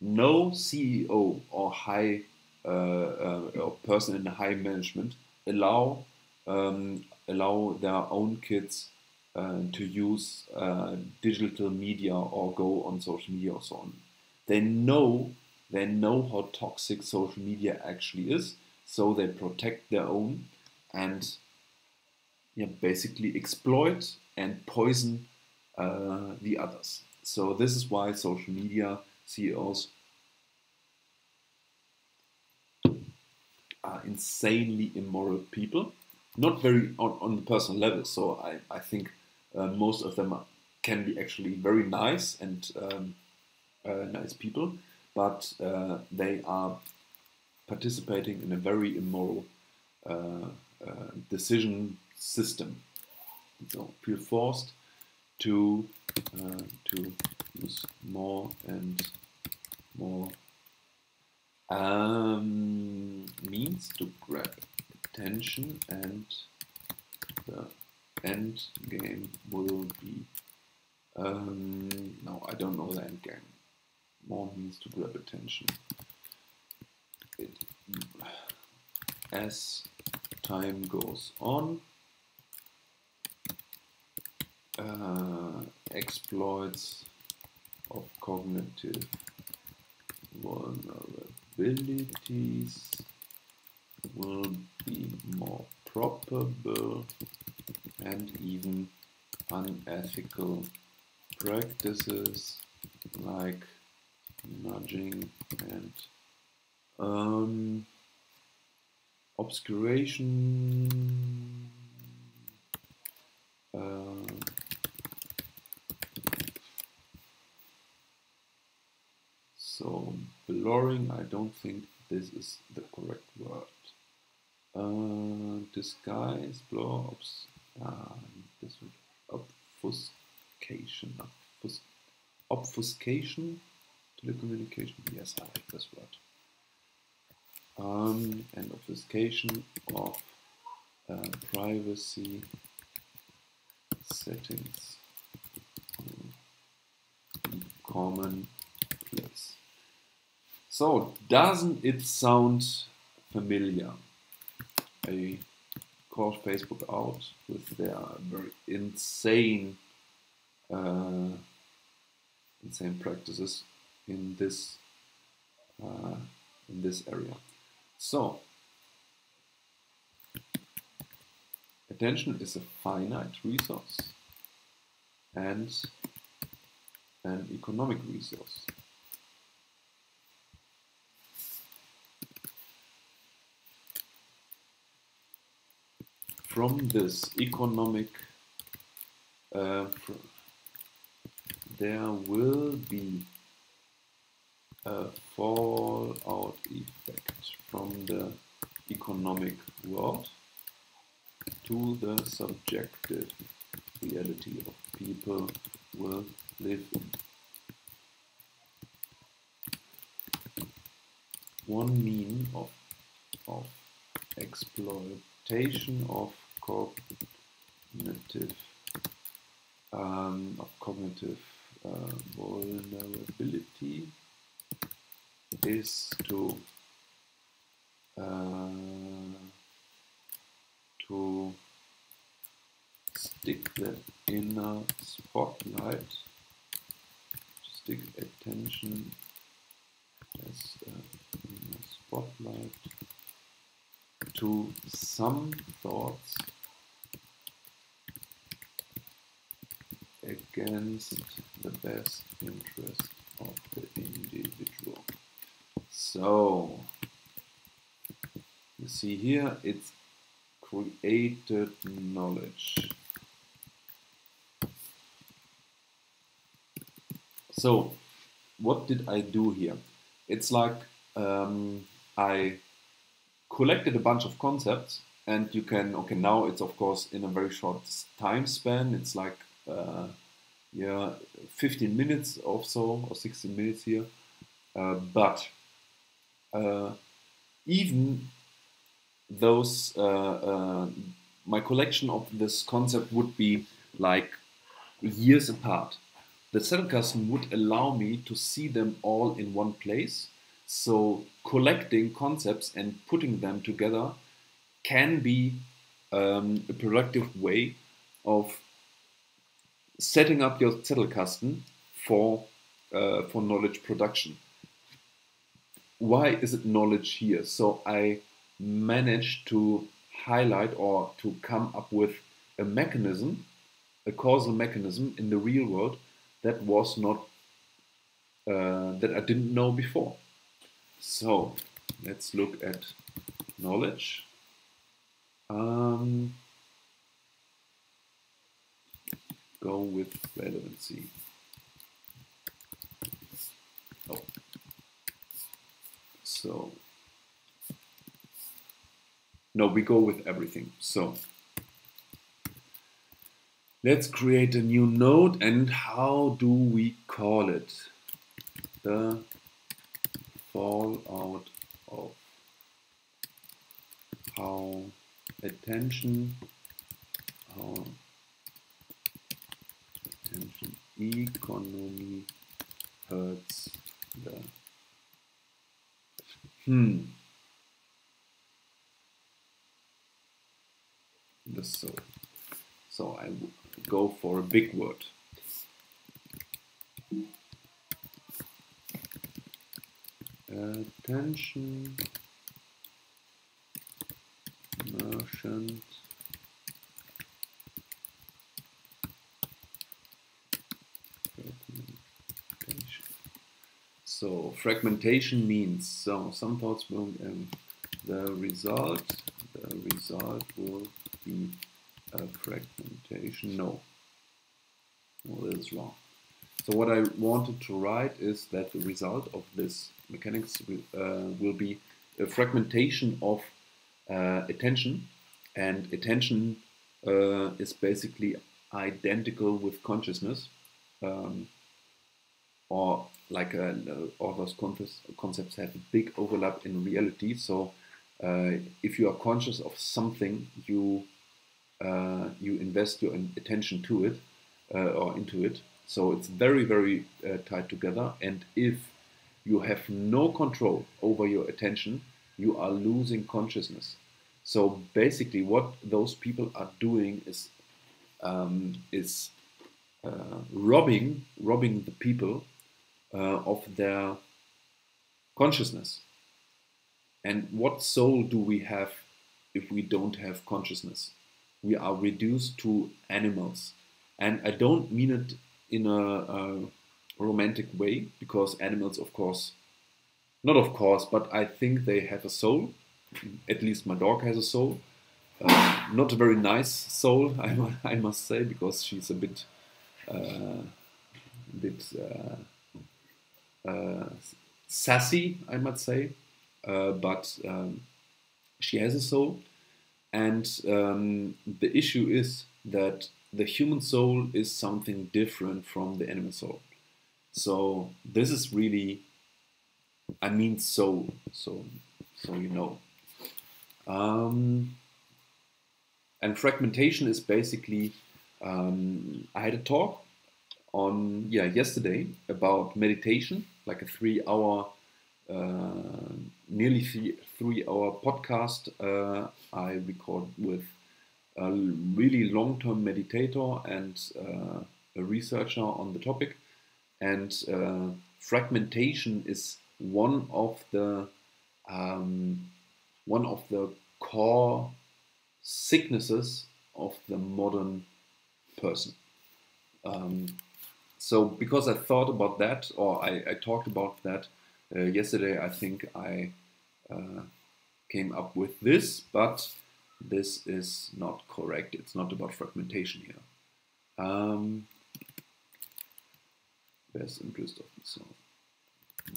no CEO or high uh, uh, or person in high management allow um, allow their own kids uh, to use uh, digital media or go on social media or so on. They know they know how toxic social media actually is, so they protect their own and yeah, basically exploit and poison uh, the others. So this is why social media CEOs are insanely immoral people. Not very on, on the personal level. So I, I think uh, most of them are, can be actually very nice and um, uh, nice people but uh, they are participating in a very immoral uh, uh, decision system. So feel forced to uh, to use more and more um, means to grab attention, and the end game will be um, no, I don't know the end game more means to grab attention. It, as time goes on, uh, exploits of cognitive vulnerabilities will be more probable and even unethical practices like nudging and um, obscuration. Uh, so blurring, I don't think this is the correct word. Uh, disguise, blur, uh, this would obfuscation, obfus, obfuscation telecommunication, yes, I like this word. Um, and obfuscation of uh, privacy settings common place. So, doesn't it sound familiar? I called Facebook out with their very insane, uh, insane practices in this uh, in this area. So attention is a finite resource and an economic resource. From this economic, uh, there will be a fallout effect from the economic world to the subjective reality of people will live in. One mean of, of exploitation of cognitive um, of cognitive uh, vulnerability is to uh, to stick the inner spotlight, stick attention as inner spotlight to some thoughts against the best interest of the individual. So, you see here, it's created knowledge. So, what did I do here? It's like um, I collected a bunch of concepts and you can, okay, now it's of course in a very short time span. It's like, uh, yeah, 15 minutes or so, or 16 minutes here. Uh, but uh, even those uh, uh, my collection of this concept would be like years apart. The Zettelkasten would allow me to see them all in one place. So collecting concepts and putting them together can be um, a productive way of setting up your Zettelkasten for uh, for knowledge production. Why is it knowledge here? So I managed to highlight or to come up with a mechanism, a causal mechanism in the real world that was not, uh, that I didn't know before. So let's look at knowledge. Um, go with relevancy. Oh. So no, we go with everything. So let's create a new node and how do we call it? The fallout of how attention, how attention economy hurts the hmm the soul. So I go for a big word. Attention merchant So fragmentation means so some thoughts will um, the result the result will be a fragmentation. No. No, that is wrong. So what I wanted to write is that the result of this mechanics will, uh, will be a fragmentation of uh, attention, and attention uh, is basically identical with consciousness, um, or like uh, all those concepts have a big overlap in reality. So uh, if you are conscious of something, you uh, you invest your attention to it or into it. So it's very, very uh, tied together. And if you have no control over your attention, you are losing consciousness. So basically, what those people are doing is um, is uh, robbing robbing the people uh, of their consciousness. And what soul do we have if we don't have consciousness? we are reduced to animals. And I don't mean it in a, a romantic way because animals, of course, not of course, but I think they have a soul. At least my dog has a soul. Uh, not a very nice soul, [laughs] I, I must say, because she's a bit, uh, a bit uh, uh sassy, I might say. Uh, but um, she has a soul, and um, the issue is that the human soul is something different from the animal soul. So this is really, I mean, soul. So, so you know. Um, and fragmentation is basically, um, I had a talk on yeah yesterday about meditation, like a three-hour, uh, nearly three, three-hour podcast uh, I record with a really long-term meditator and uh, a researcher on the topic, and uh, fragmentation is one of the um, one of the core sicknesses of the modern person. Um, so because I thought about that, or I, I talked about that uh, yesterday, I think I uh, came up with this, but this is not correct. It's not about fragmentation here. Um, best interest of the soul.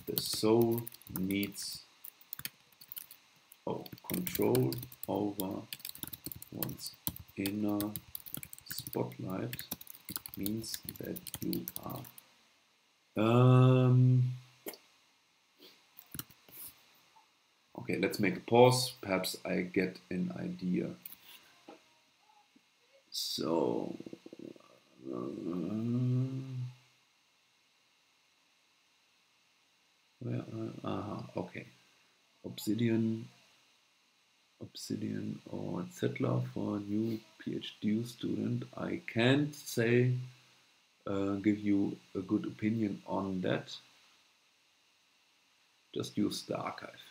The soul needs oh, control over one's inner spotlight means that you are um, okay let's make a pause perhaps I get an idea so uh, where uh, okay obsidian Obsidian or Zettlr for new PhD student. I can't say, uh, give you a good opinion on that. Just use the archive,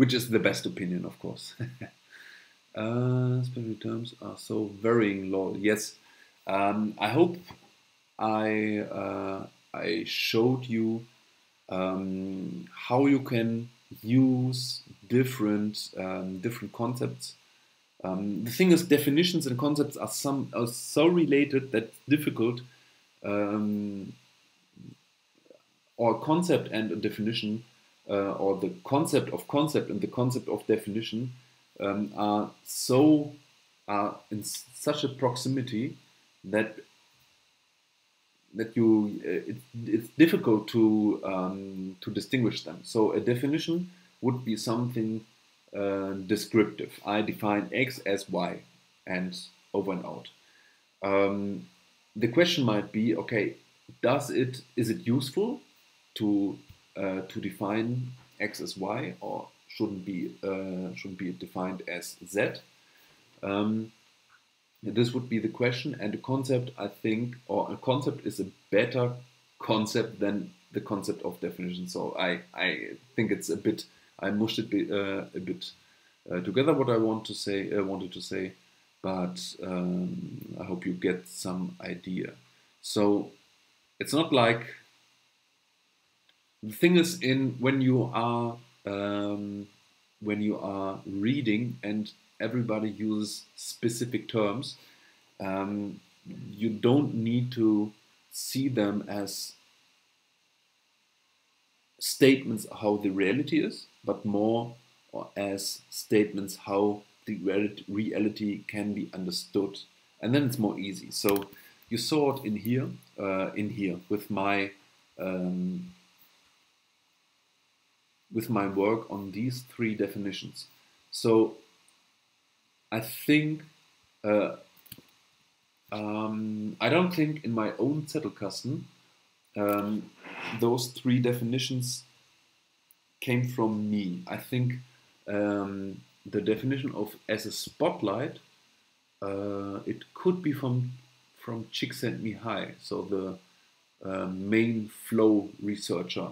which is the best opinion, of course. [laughs] uh, terms are so varying, lol. Yes, um, I hope I uh, I showed you um, how you can use different um, different concepts. Um, the thing is, definitions and concepts are some are so related that difficult. Um, or concept and a definition, uh, or the concept of concept and the concept of definition, um, are so are in such a proximity that that you uh, it, it's difficult to um, to distinguish them. So a definition would be something uh, descriptive. I define x as y, and over and out. Um, the question might be, okay, does it is it useful to uh, to define x as y, or shouldn't be uh, shouldn't be defined as z? Um, this would be the question, and a concept, I think, or a concept is a better concept than the concept of definition. So I, I think it's a bit, I mushed it be, uh, a bit uh, together what I want to say, uh, wanted to say, but um, I hope you get some idea. So it's not like the thing is in when you are um, when you are reading and everybody uses specific terms. Um, you don't need to see them as statements how the reality is, but more as statements how the reality can be understood, and then it's more easy. So you saw it in here, uh, in here with my um, with my work on these three definitions. So I think uh, um, I don't think in my own Zettelkasten um, those three definitions came from me. I think um, the definition of as a spotlight uh, it could be from from Csikszentmihalyi, so the uh, main flow researcher.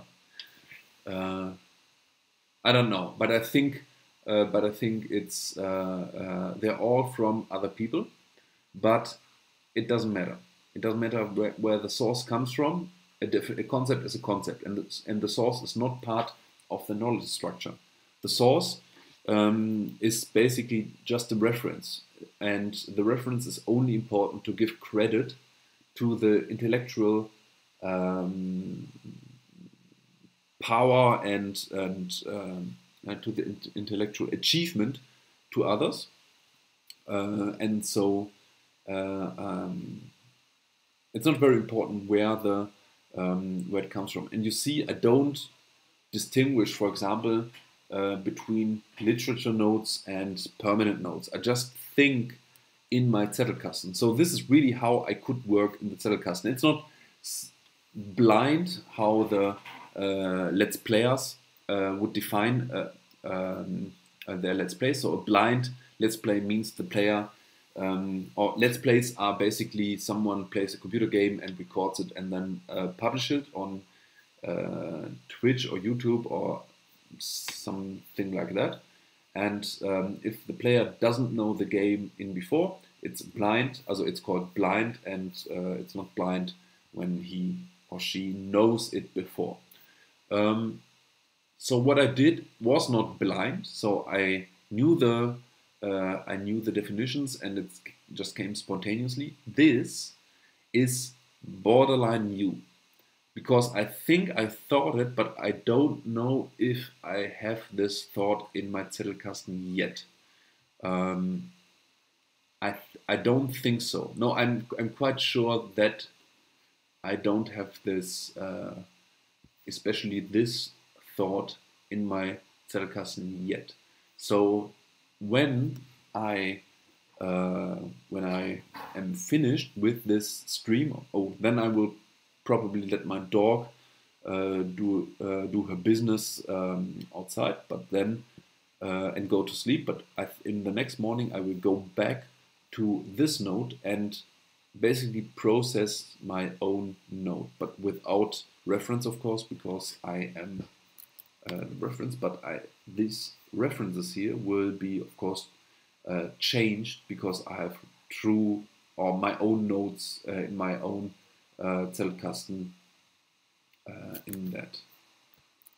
Uh, I don't know, but I think uh, but I think it's uh, uh, they're all from other people, but it doesn't matter. It doesn't matter where, where the source comes from. A, a concept is a concept, and the, and the source is not part of the knowledge structure. The source um, is basically just a reference, and the reference is only important to give credit to the intellectual um, power and and, um, and to the intellectual achievement to others, uh, and so uh, um, it's not very important where the um, where it comes from. And you see, I don't distinguish, for example, uh, between literature notes and permanent notes. I just think in my Zettelkasten. So this is really how I could work in the Zettelkasten. It's not blind how the uh, Let's Players uh, would define uh, um, uh, their Let's Play. So a blind Let's Play means the player um, or Let's Plays are basically someone plays a computer game and records it and then uh, publish it on uh, Twitch or YouTube or something like that. And um, if the player doesn't know the game in before, it's blind. Also, it's called blind, and uh, it's not blind when he or she knows it before. Um, so what I did was not blind. So I knew the uh, I knew the definitions, and it just came spontaneously. This is borderline new because I think I thought it, but I don't know if I have this thought in my Zettelkasten yet. Um, I I don't think so. No, I'm I'm quite sure that I don't have this, uh, especially this thought in my Zettelkasten yet. So when I uh, when I am finished with this stream, oh, then I will probably let my dog uh, do uh, do her business um, outside, but then uh, and go to sleep. But I, in the next morning, I will go back to this node and basically process my own note, but without reference, of course, because I am uh, reference. But I these references here will be, of course, uh, changed because I have true or my own nodes uh, in my own uh, Zettelkasten uh, in that.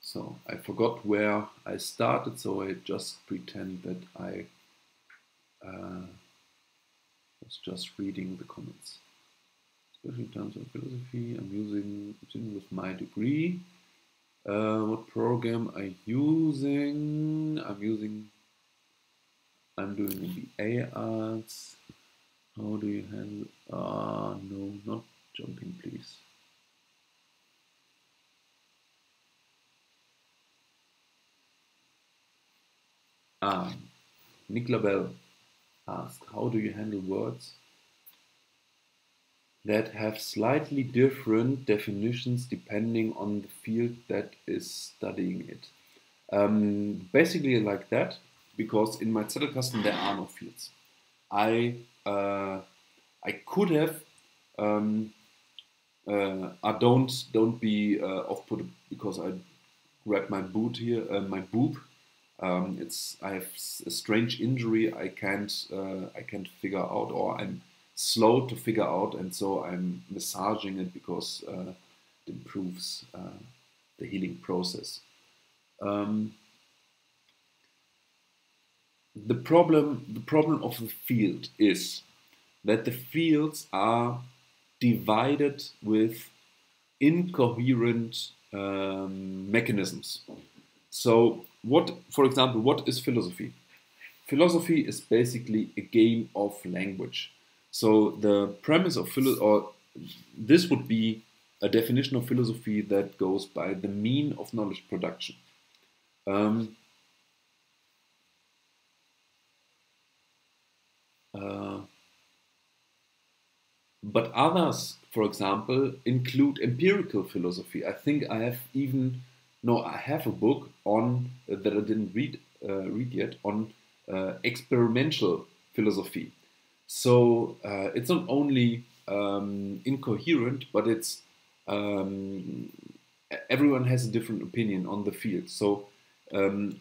So I forgot where I started, so I just pretend that I uh, was just reading the comments. Especially in terms of philosophy, I'm using it with my degree. Uh, what program I'm using? I'm using. I'm doing MBA arts. How do you handle? Ah, uh, no, not jumping, please. Ah, Nick Labelle asked, how do you handle words that have slightly different definitions depending on the field that is studying it. Um, basically like that, because in my Zettelkasten there are no fields. I uh, I could have um, uh, I don't don't be uh, off put because I grab my boot here, uh, my boob. Um, it's I have a strange injury. I can't uh, I can't figure out, or I'm slow to figure out, and so I'm massaging it because uh, it improves uh, the healing process. Um, the problem, the problem of the field is that the fields are divided with incoherent um, mechanisms. So, what, for example, what is philosophy? Philosophy is basically a game of language. So the premise of or this would be a definition of philosophy that goes by the mean of knowledge production. Um, uh, but others, for example, include empirical philosophy. I think I have even no, I have a book on uh, that I didn't read uh, read yet on uh, experimental philosophy. So uh, it's not only um, incoherent, but it's um, everyone has a different opinion on the field. So um,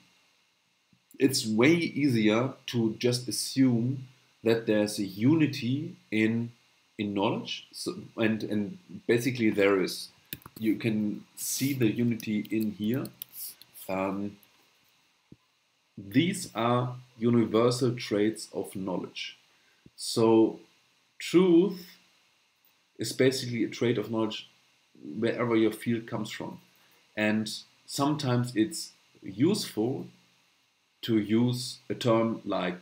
it's way easier to just assume that there's a unity in in knowledge. So, and, and basically there is, you can see the unity in here. Um, these are universal traits of knowledge. So truth is basically a trait of knowledge wherever your field comes from. And sometimes it's useful to use a term like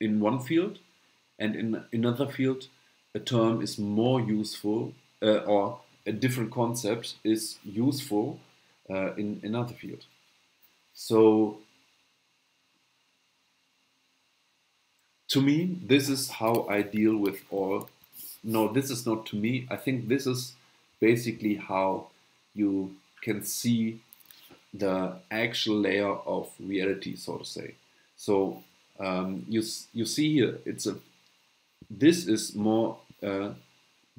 in one field and in another field a term is more useful uh, or a different concept is useful uh, in another field. So to me, this is how I deal with all. No, this is not to me. I think this is basically how you can see the actual layer of reality, so to say. So um, you you see here, it's a this is more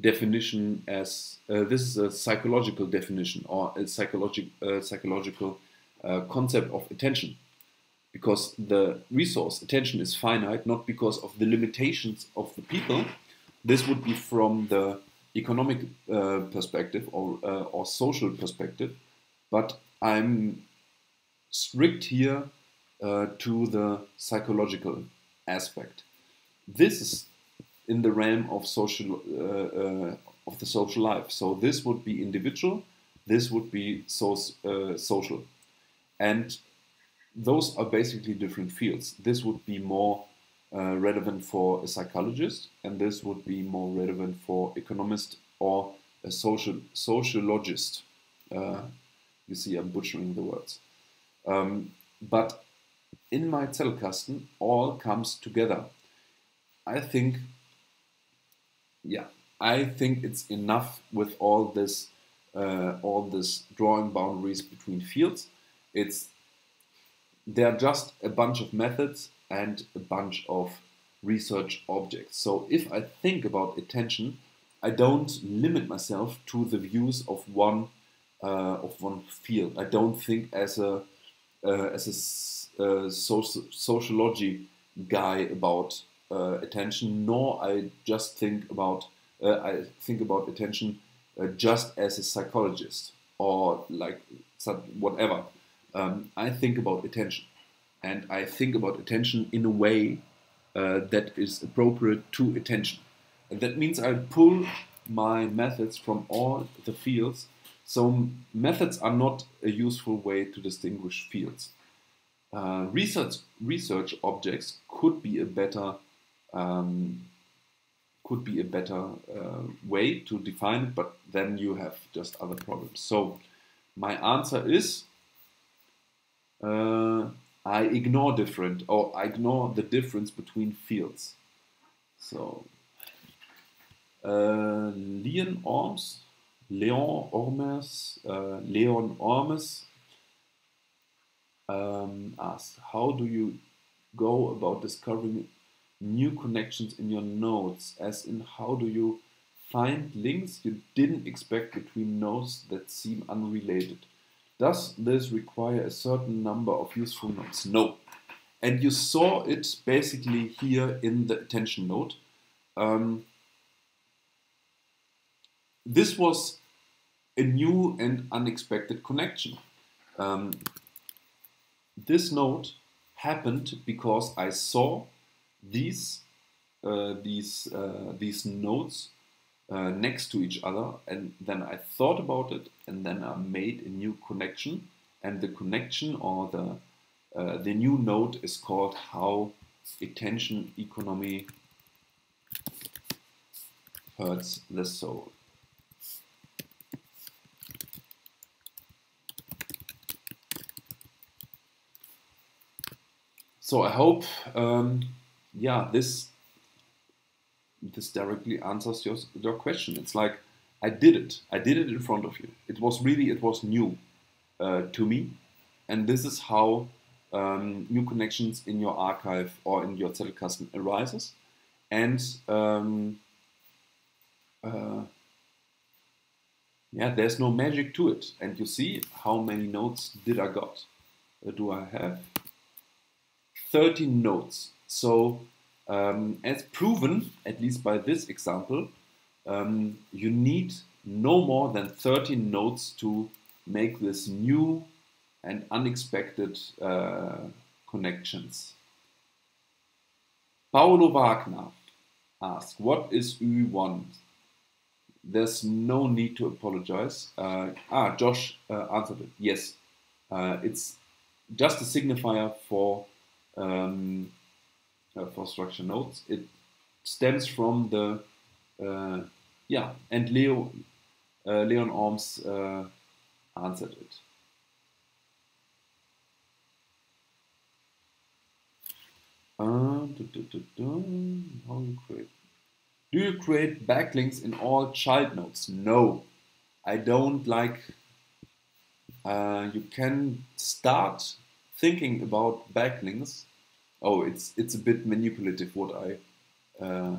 definition as uh, this is a psychological definition or a psychological uh, psychological concept of attention because the resource attention is finite not because of the limitations of the people. This would be from the economic uh, perspective or, uh, or social perspective. But i'm strict here uh, to the psychological aspect. This is in the realm of social uh, uh, of the social life. So this would be individual this would be so, uh, social. And those are basically different fields. This would be more uh, relevant for a psychologist, and this would be more relevant for economist or a social sociologist. Uh, you see, I'm butchering the words. Um, but in my Zettelkasten, all comes together. I think, yeah, I think it's enough with all this, uh, all this drawing boundaries between fields. It's they are just a bunch of methods and a bunch of research objects. So if I think about attention, I don't limit myself to the views of one uh, of one field. I don't think as a uh, as a uh, soci sociology guy about uh, attention, nor I just think about uh, I think about attention uh, just as a psychologist or like whatever um, I think about attention. And I think about attention in a way uh, that is appropriate to attention. And that means I pull my methods from all the fields. So methods are not a useful way to distinguish fields. Uh, research research objects could be a better um, could be a better uh, way to define it, but then you have just other problems. So my answer is uh, I ignore different or I ignore the difference between fields. So uh, Leon Ormes, Leon Ormes, uh, Leon Ormes um, asked, how do you go about discovering new connections in your nodes? As in, how do you find links you didn't expect between nodes that seem unrelated? Does this require a certain number of useful nodes? No. And you saw it basically here in the attention node. Um, this was a new and unexpected connection. Um, this node happened because I saw these uh, these uh, these nodes uh, next to each other and then I thought about it and then I made a new connection and the connection or the uh, the new node is called how attention economy hurts the soul. So I hope, um, yeah, this this directly answers your, your question. It's like, I did it. I did it in front of you. It was really, it was new uh, to me. And this is how um, new connections in your archive or in your Zettelkasten arises. And um, uh, yeah, there's no magic to it. And you see how many notes did I got? Uh, do I have? 13 notes. So Um, as proven, at least by this example, um, you need no more than 13 nodes to make this new and unexpected uh, connections. Paulo Wagner asks, what is U1? There's no need to apologize. Uh, ah, Josh uh, answered it. Yes, uh, it's just a signifier for um, uh, for structure nodes. It stems from the uh, yeah, and Leo uh, Leon Orms uh, answered it. Uh, How you create? Do you create backlinks in all child nodes? No, I don't like. Uh, you can start thinking about backlinks. Oh, it's it's a bit manipulative what I uh,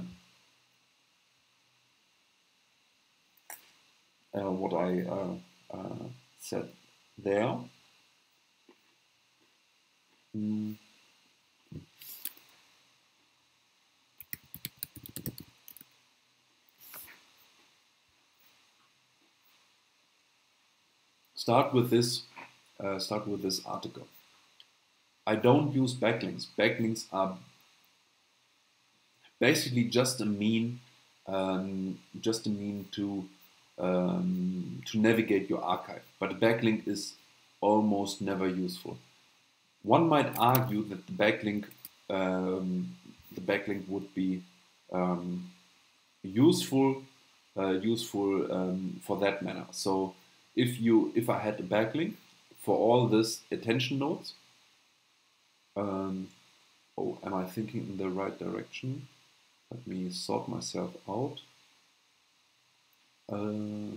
uh, what I uh, uh, said there. Mm. Start with this. Uh, start with this article. I don't use backlinks. Backlinks are basically just a mean, um, just a mean to um, to navigate your archive. But a backlink is almost never useful. One might argue that the backlink um, the backlink would be um, useful uh, useful um, for that manner. So if you if I had a backlink for all this attention nodes, um, oh, am I thinking in the right direction? Let me sort myself out. Uh,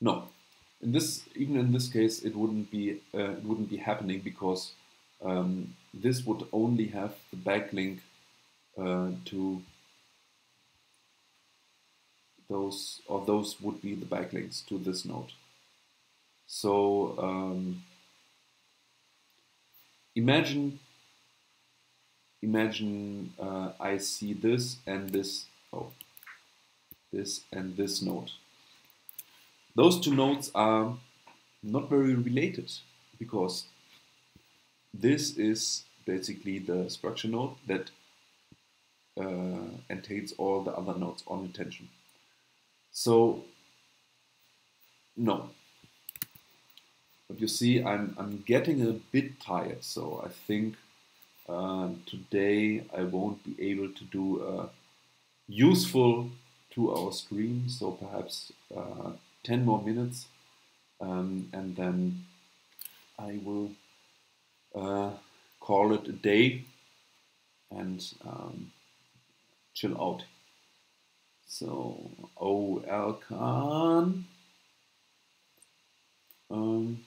no, in this even in this case, it wouldn't be uh, it wouldn't be happening because um, this would only have the backlink uh, to those or those would be the backlinks to this node. So um, imagine imagine uh, I see this and this, oh, this and this node. Those two nodes are not very related because this is basically the structure node that uh, entails all the other nodes on attention. So, no. But you see, I'm, I'm getting a bit tired, so I think uh, today I won't be able to do a useful two-hour stream, so perhaps uh, 10 more minutes, um, and then I will uh, call it a day and um, chill out. So, OL Khan. Um,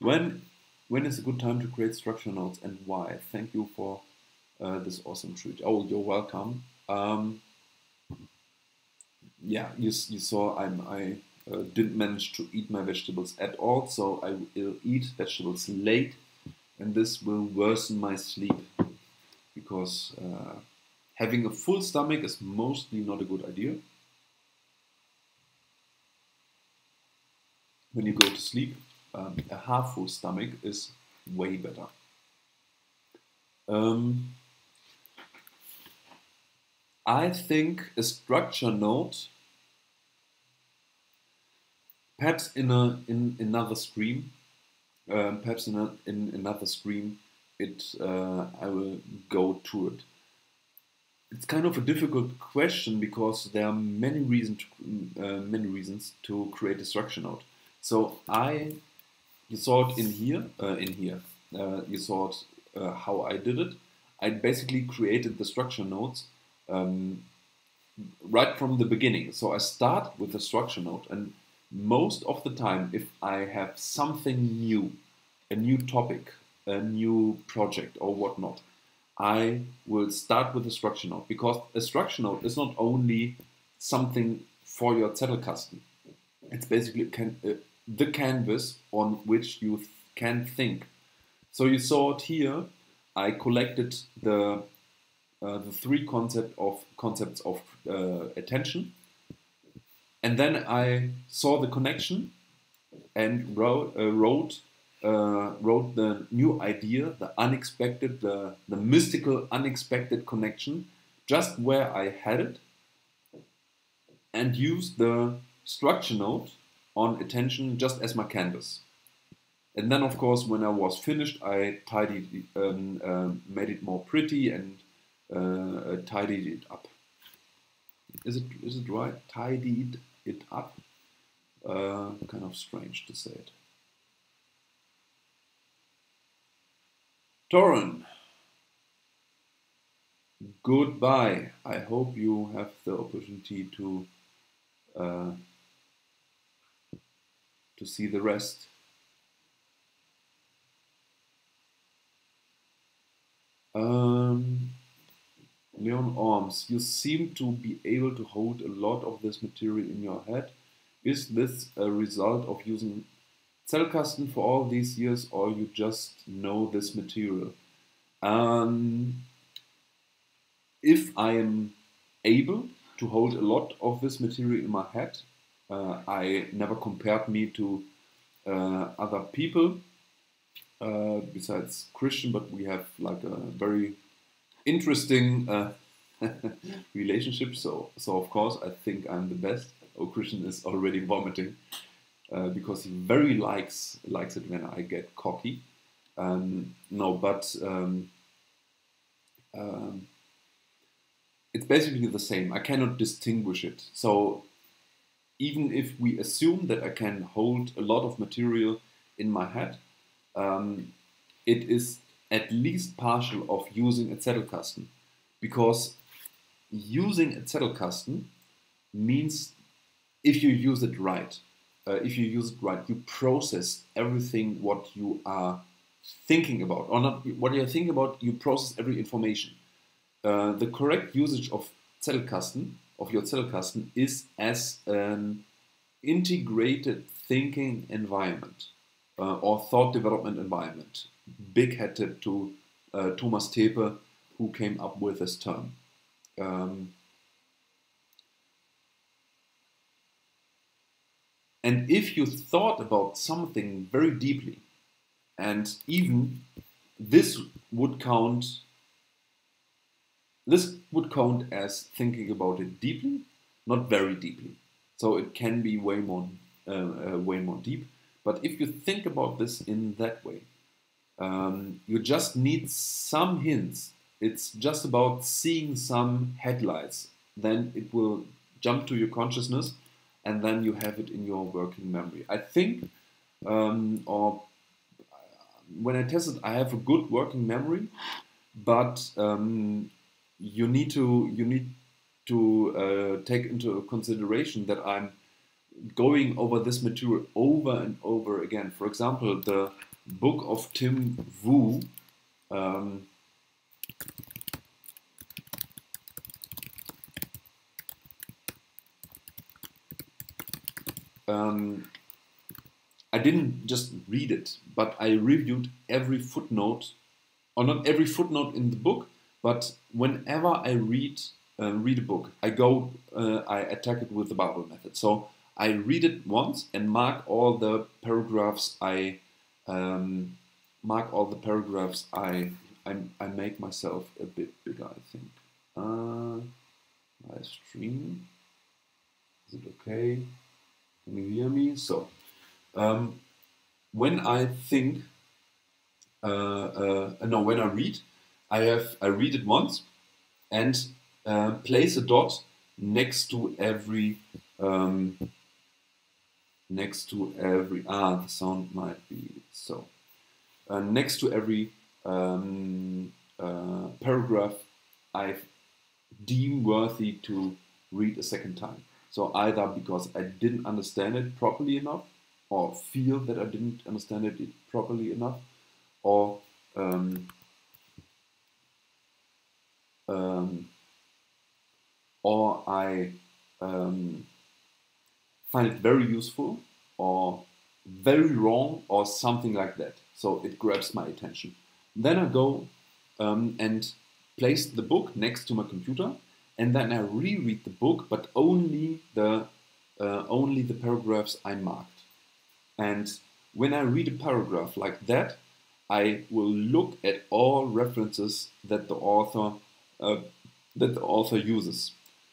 when when is a good time to create structure nodes and why? Thank you for uh, this awesome treat. Oh, you're welcome. Um, yeah, you, you saw I'm, I uh, didn't manage to eat my vegetables at all, so I will eat vegetables late, and this will worsen my sleep because uh, having a full stomach is mostly not a good idea. When you go to sleep, um, a half full stomach is way better. Um, I think a structure node, perhaps in a in another stream, uh, perhaps in a, in another stream, it uh, I will go to it. It's kind of a difficult question because there are many reasons uh, many reasons to create a structure node. So I you saw it in here, uh, in here. Uh, you saw it, uh, how I did it. I basically created the structure nodes um, right from the beginning. So I start with the structure node, and most of the time, if I have something new, a new topic, a new project, or whatnot, I will start with the structure node because a structure node is not only something for your Zettelkasten. It's basically can, uh, the canvas on which you can think. So you saw it here. I collected the uh, the three concept of concepts of uh, attention, and then I saw the connection and wrote uh, wrote uh, wrote the new idea, the unexpected, the the mystical, unexpected connection, just where I had it, and used the structure note on attention just as my canvas. And then, of course, when I was finished, I tidied, um, uh, made it more pretty and uh, tidied it up. Is it is it right? Tidied it up. Uh, kind of strange to say it. Torin, goodbye. I hope you have the opportunity to uh, to see the rest. Um, Leon Orms, you seem to be able to hold a lot of this material in your head. Is this a result of using Zettelkasten for all these years, or you just know this material? Um, if I am able to hold a lot of this material in my head, I never compared me to uh, other people uh, besides Christian, but we have like a very interesting uh, [laughs] relationship. So, so of course, I think I'm the best. Oh, Christian is already vomiting uh, because he very likes likes it when I get cocky. Um, no, but um, um, it's basically the same. I cannot distinguish it. So even if we assume that I can hold a lot of material in my head, um, it is at least partial of using a Zettelkasten because using a Zettelkasten means if you use it right, uh, if you use it right, you process everything what you are thinking about, or not what you're thinking about, you process every information. Uh, the correct usage of Zettelkasten, of your Zettelkasten, is as an integrated thinking environment uh, or thought development environment. Big hat tip to uh, Thomas Tepe, who came up with this term. Um, and if you thought about something very deeply, and even this would count, this would count as thinking about it deeply, not very deeply. So it can be way more, uh, uh, way more deep. But if you think about this in that way, um, you just need some hints. It's just about seeing some headlights. Then it will jump to your consciousness, and then you have it in your working memory. I think, um, or when I tested, I have a good working memory, but um, you need to you need to uh, take into consideration that I'm going over this material over and over again. For example, the book of Tim Wu. Um, um, I didn't just read it, but I reviewed every footnote, or not every footnote in the book, but whenever I read uh, read a book, I go, uh, I attack it with the barbell method. So I read it once and mark all the paragraphs I um, mark all the paragraphs I, I, I make myself a bit bigger. I think. Uh, my stream. Is it okay? Can you hear me? So, um, when I think, uh, uh, no, when I read, I have I read it once, and uh, place a dot next to every um, next to every ah the sound might be so uh, next to every um, uh, paragraph I deem worthy to read a second time. So either because I didn't understand it properly enough, or feel that I didn't understand it properly enough, or um, um, or I um, find it very useful or very wrong or something like that. So it grabs my attention. Then I go um, and place the book next to my computer, and then I reread the book, but only the uh, only the paragraphs I marked. And when I read a paragraph like that, I will look at all references that the author uh, that the author uses.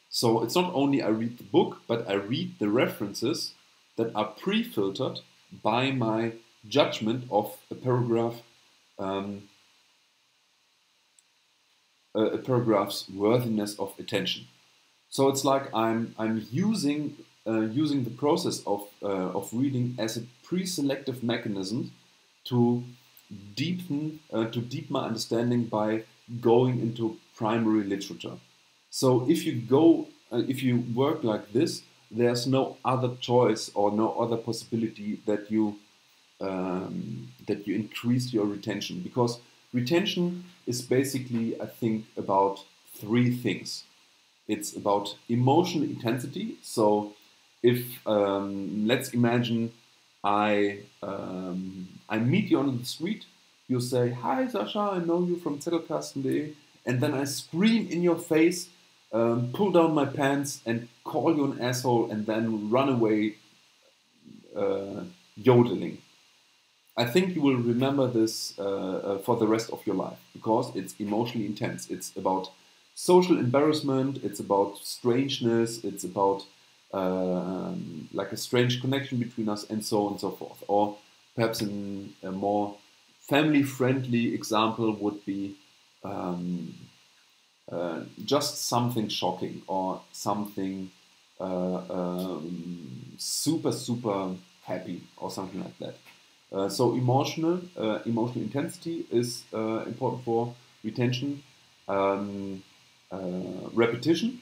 So it's not only I read the book, but I read the references that are pre-filtered by my judgment of a paragraph, um, a, paragraph's worthiness of attention. So it's like I'm I'm using uh, using the process of uh, of reading as a pre-selective mechanism to deepen uh, to deepen my understanding by going into primary literature. So if you go uh, if you work like this, there's no other choice or no other possibility that you um, that you increase your retention because retention is basically I think about three things. It's about emotional intensity. So if um, let's imagine I um, I meet you on the street, you say hi Sasha, I know you from Zettelkasten.de, and then I scream in your face um, pull down my pants and call you an asshole and then run away uh, yodeling. I think you will remember this uh, uh, for the rest of your life because it's emotionally intense. It's about social embarrassment, it's about strangeness, it's about um, like a strange connection between us, and so on and so forth. Or perhaps a more family friendly example would be um, uh, just something shocking or something uh, um, super super happy or something like that. Uh, so emotional uh, emotional intensity is uh, important for retention. Um, uh, repetition.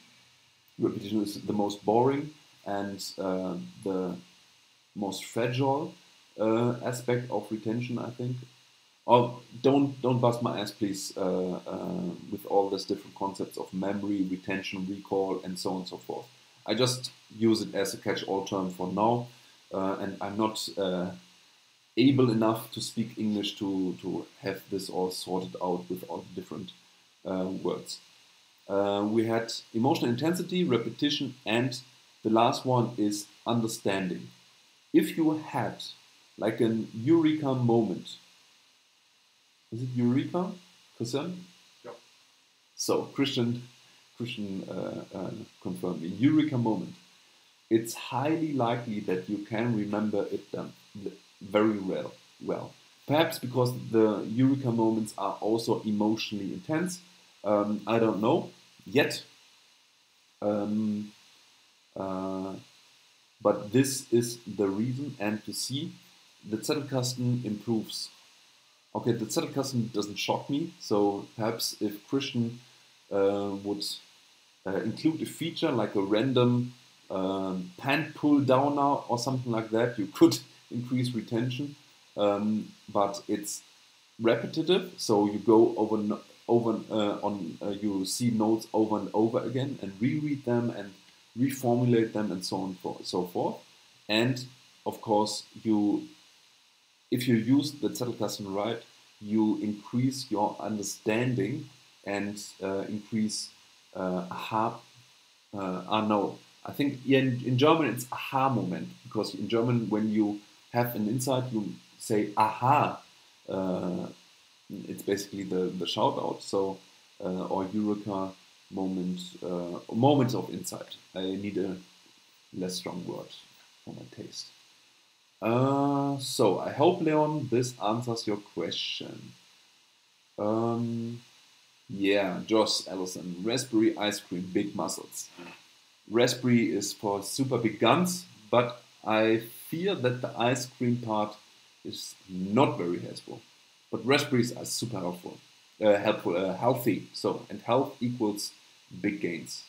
Repetition is the most boring and the most fragile aspect of retention, I think. Oh, don't don't bust my ass, please, uh, uh, with all these different concepts of memory, retention, recall, and so on and so forth. I just use it as a catch-all term for now, uh, and I'm not uh, able enough to speak English to to have this all sorted out with all the different uh, words. Uh, we had emotional intensity, repetition, and the last one is understanding. If you had like an eureka moment is it Eureka? Christian? Yeah. So Christian, Christian uh, uh, confirmed me. Eureka moment. It's highly likely that you can remember it um, very well. Well, perhaps because the Eureka moments are also emotionally intense. Um, I don't know yet. Um, uh, but this is the reason, and to see the Zettelkasten improves okay, the Zettelkasten doesn't shock me. So perhaps if Christian uh, would uh, include a feature like a random um, pull downer or something like that, you could [laughs] increase retention. Um, but it's repetitive, so you go over over uh, on uh, you see notes over and over again and reread them and reformulate them and so on for so forth. And of course, you if you use the Zettelkasten right, you increase your understanding and uh, increase uh, aha. Uh, ah, no, I think in, in German it's aha moment because in German when you have an insight you say aha. Uh, it's basically the, the shout out. So uh, or eureka moment, uh, moments of insight. I need a less strong word for my taste. Uh, so I hope, Leon, this answers your question. Um, yeah, Josh Ellison, raspberry ice cream, big muscles. Raspberry is for super big guns, but I fear that the ice cream part is not very helpful. But raspberries are super helpful, uh, helpful, uh, healthy. So, and health equals big gains.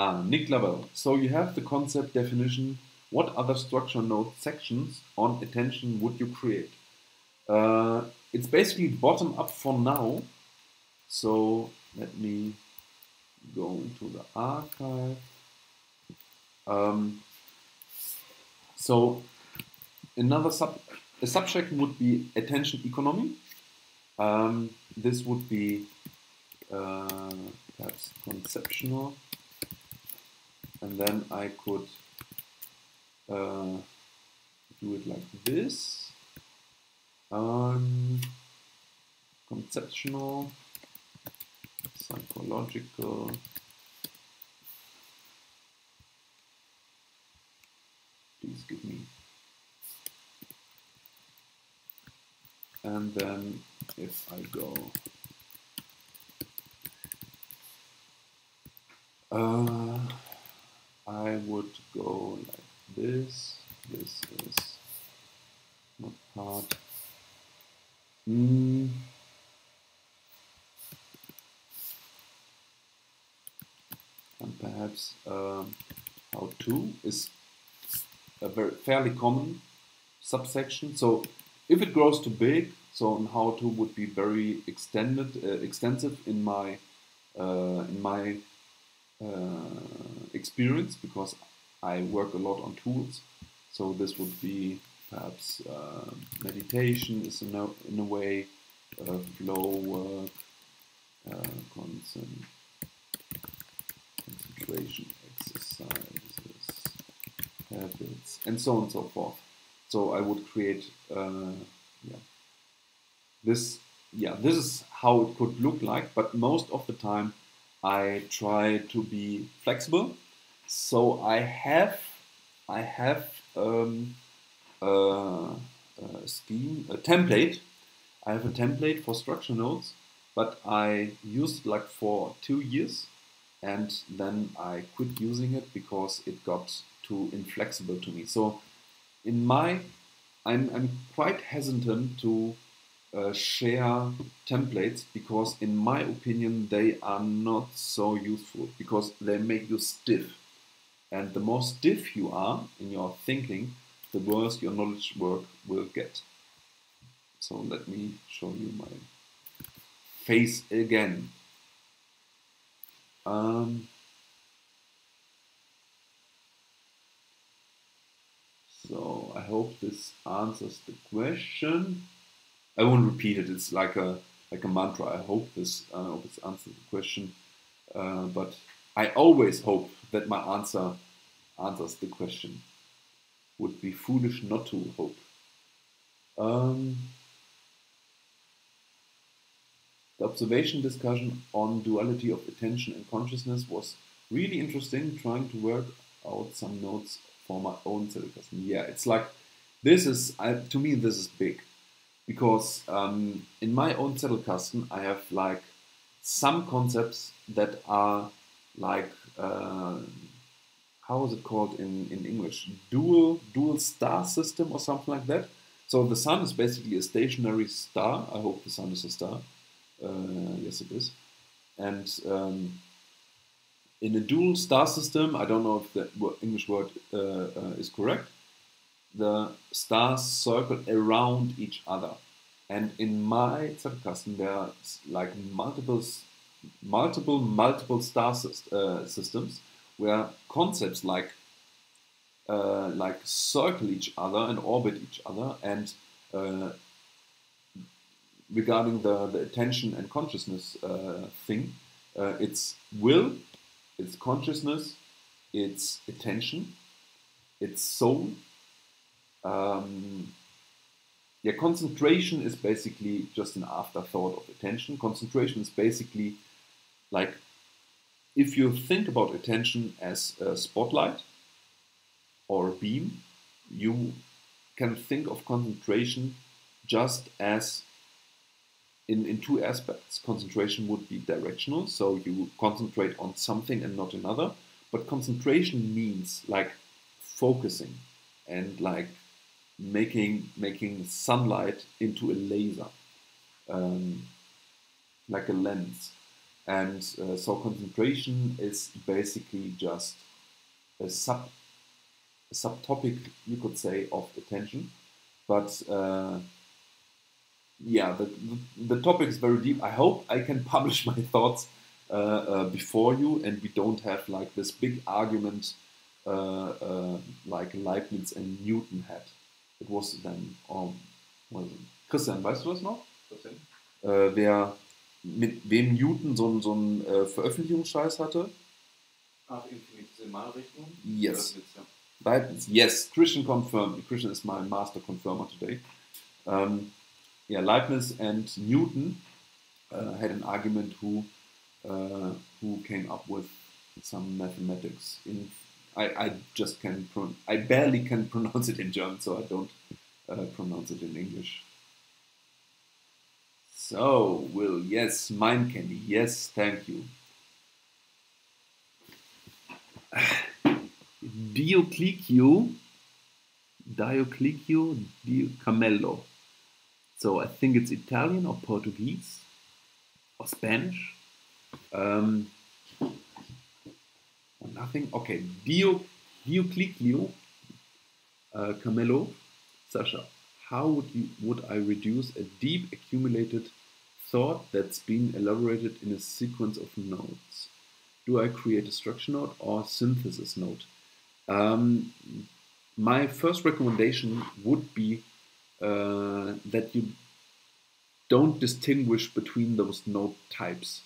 Ah, Nick Lavelle. So you have the concept definition. What other structure node sections on attention would you create? Uh, it's basically bottom up for now. So let me go into the archive. Um, So another sub a subsection would be attention economy. Um, this would be uh, perhaps conceptual, and then I could uh, do it like this. Um, conceptual, psychological. Please give me. And then if I go uh, I would go like this. This is not part. Mm. And perhaps um, how to is a very fairly common subsection. So if it grows too big, so how to would be very extended, uh, extensive in my uh, in my uh, experience because I work a lot on tools. So this would be perhaps uh, meditation is in a, in a way, uh, flow work, uh, concent concentration exercises, habits, and so on and so forth. So I would create, uh, yeah, this, yeah, this is how it could look like. But most of the time, I try to be flexible. So I have, I have um, a, a scheme, a template. I have a template for structure nodes, but I used like for two years, and then I quit using it because it got too inflexible to me. So in my, I'm, I'm quite hesitant to uh, share templates because in my opinion they are not so useful because they make you stiff. And the more stiff you are in your thinking the worse your knowledge work will get. So let me show you my face again. Um, so I hope this answers the question I won't repeat it. It's like a like a mantra. I hope this uh, hope this answers the question. Uh, but I always hope that my answer answers the question. Would be foolish not to hope. Um, the observation discussion on duality of attention and consciousness was really interesting. Trying to work out some notes for my own custom. Yeah, it's like this is I, to me this is big because um, in my own Zettelkasten I have like some concepts that are like uh, how is it called in, in English dual dual star system or something like that. So the sun is basically a stationary star. I hope the sun is a star. Uh, yes, it is. And um, in a dual star system, I don't know if the English word uh, uh is correct the stars circle around each other. And in my Zettelkasten, there are like multiple, multiple, multiple star uh, systems where concepts like uh, like circle each other and orbit each other. And uh, regarding the, the attention and consciousness uh, thing, uh, it's will, it's consciousness, it's attention, it's soul, um, yeah, concentration is basically just an afterthought of attention. Concentration is basically like if you think about attention as a spotlight or a beam, you can think of concentration just as in, in two aspects. Concentration would be directional, so you concentrate on something and not another. But concentration means like focusing and like making making sunlight into a laser, um, like a lens. And uh, so concentration is basically just a sub a subtopic, you could say, of attention. But uh, yeah, the, the, topic is very deep. I hope I can [laughs] publish my thoughts uh, uh, before you and we don't have like this big argument uh, uh, like Leibniz and Newton had. It was then, um, was it? Christian, weißt du das noch? Äh, wer mit wem Newton so, einen- so einen äh, Veröffentlichungsscheiß hatte? Ach, Infinitesimalrechnung? Yes. Leibniz, yes, Christian confirmed. Christian is my master confirmer today. Um, yeah, Leibniz and Newton uh, had an argument who uh, who came up with some mathematics. In I, I just can pro- I barely can [laughs] pronounce it in German, so I don't uh, pronounce it in English. So, Will, yes, mine candy, yes, thank you. [sighs] Dioclicchio, Dioclicchio di Camello. So I think it's Italian or Portuguese or Spanish. Um, or nothing. Okay, Dio, Dioclicchio uh, Camello. Sascha, how would you would I reduce a deep accumulated thought that's been elaborated in a sequence of nodes? Do I create a structure node or synthesis node? Um, my first recommendation would be uh, that you don't distinguish between those node types.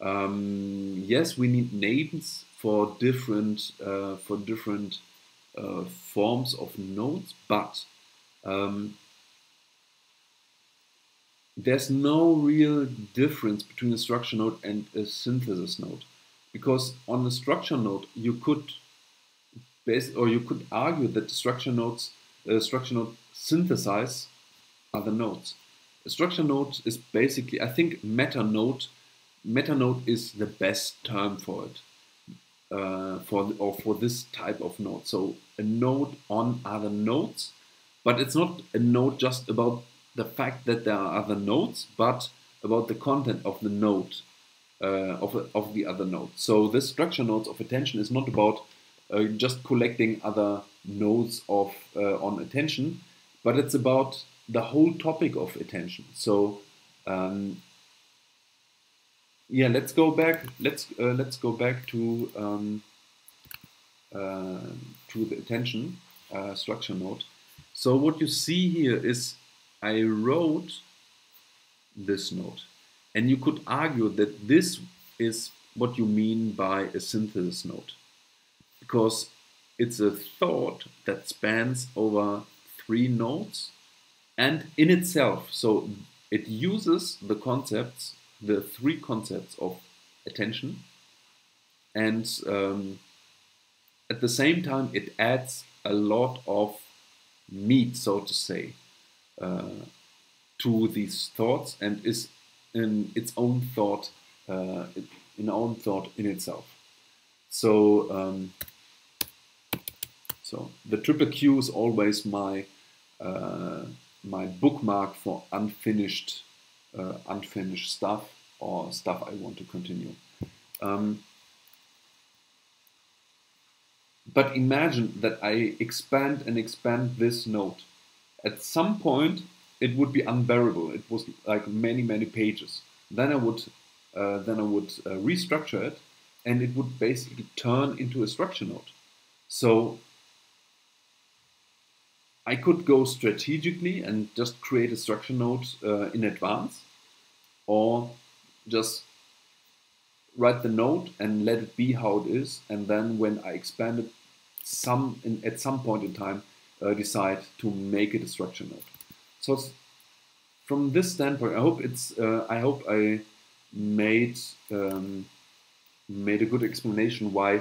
Um, yes, we need names for different uh, for different uh, forms of nodes, but um, there's no real difference between a structure node and a synthesis node, because on a structure node you could base or you could argue that the structure nodes uh, structure node synthesize other nodes. A structure node is basically, I think, meta node. Meta node is the best term for it, uh, for or for this type of node. So a node on other nodes, but it's not a node just about the fact that there are other nodes, but about the content of the node uh, of of the other node. So this structure nodes of attention is not about uh, just collecting other nodes of uh, on attention, but it's about the whole topic of attention. So um, yeah, let's go back. Let's uh, let's go back to um, uh, to the attention uh, structure node. So what you see here is I wrote this node, and you could argue that this is what you mean by a synthesis node because it's a thought that spans over three nodes and in itself so it uses the concepts the three concepts of attention. And um, at the same time it adds a lot of meat so to say uh, to these thoughts and is in its own thought uh, in own thought in itself. So um, so the triple Q is always my uh, my bookmark for unfinished uh, unfinished stuff or stuff I want to continue. Um, but imagine that I expand and expand this node. At some point, it would be unbearable. It was like many many pages. Then I would uh, then I would uh, restructure it, and it would basically turn into a structure node. So I could go strategically and just create a structure node uh, in advance, or just write the node and let it be how it is, and then when I expand it, some in, at some point in time, uh, decide to make it a structure node. So from this standpoint, I hope it's uh, I hope I made um, made a good explanation why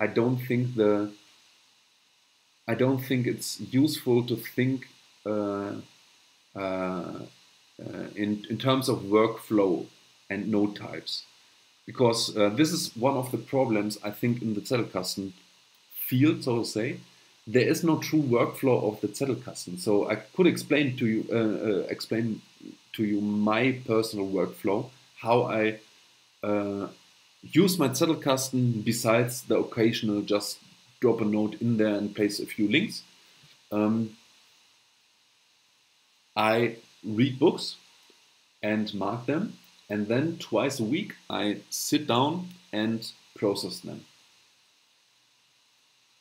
I don't think the I don't think it's useful to think uh, uh, uh, in, in terms of workflow and node types. Because uh, this is one of the problems I think in the Zettelkasten field, so to say. There is no true workflow of the Zettelkasten. So I could explain to you, uh, explain to you my personal workflow, how I use my Zettelkasten besides the occasional just drop a note in there and place a few links. Um, I read books and mark them, and then twice a week I sit down and process them.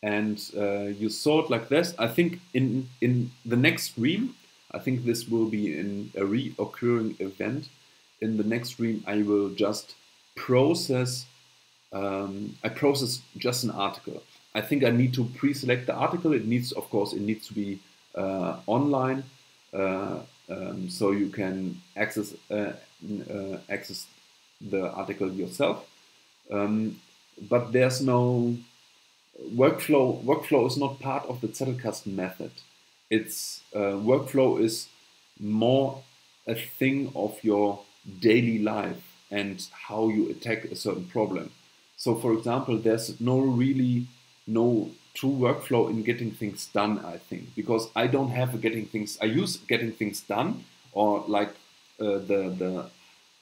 and uh, you sort like this. I think in in the next stream, I think this will be in a reoccurring event. In the next stream, I will just process. Um, I process just an article. I think I need to pre-select the article. It needs, of course, it needs to be uh, online, uh, um, so you can access uh, uh, access the article yourself. Um, but there's no workflow. Workflow is not part of the Zettelkasten method. Its uh, workflow is more a thing of your daily life and how you attack a certain problem. So, for example, there's no really no true workflow in getting things done. I think because I don't have a getting things. I use getting things done or like uh, the the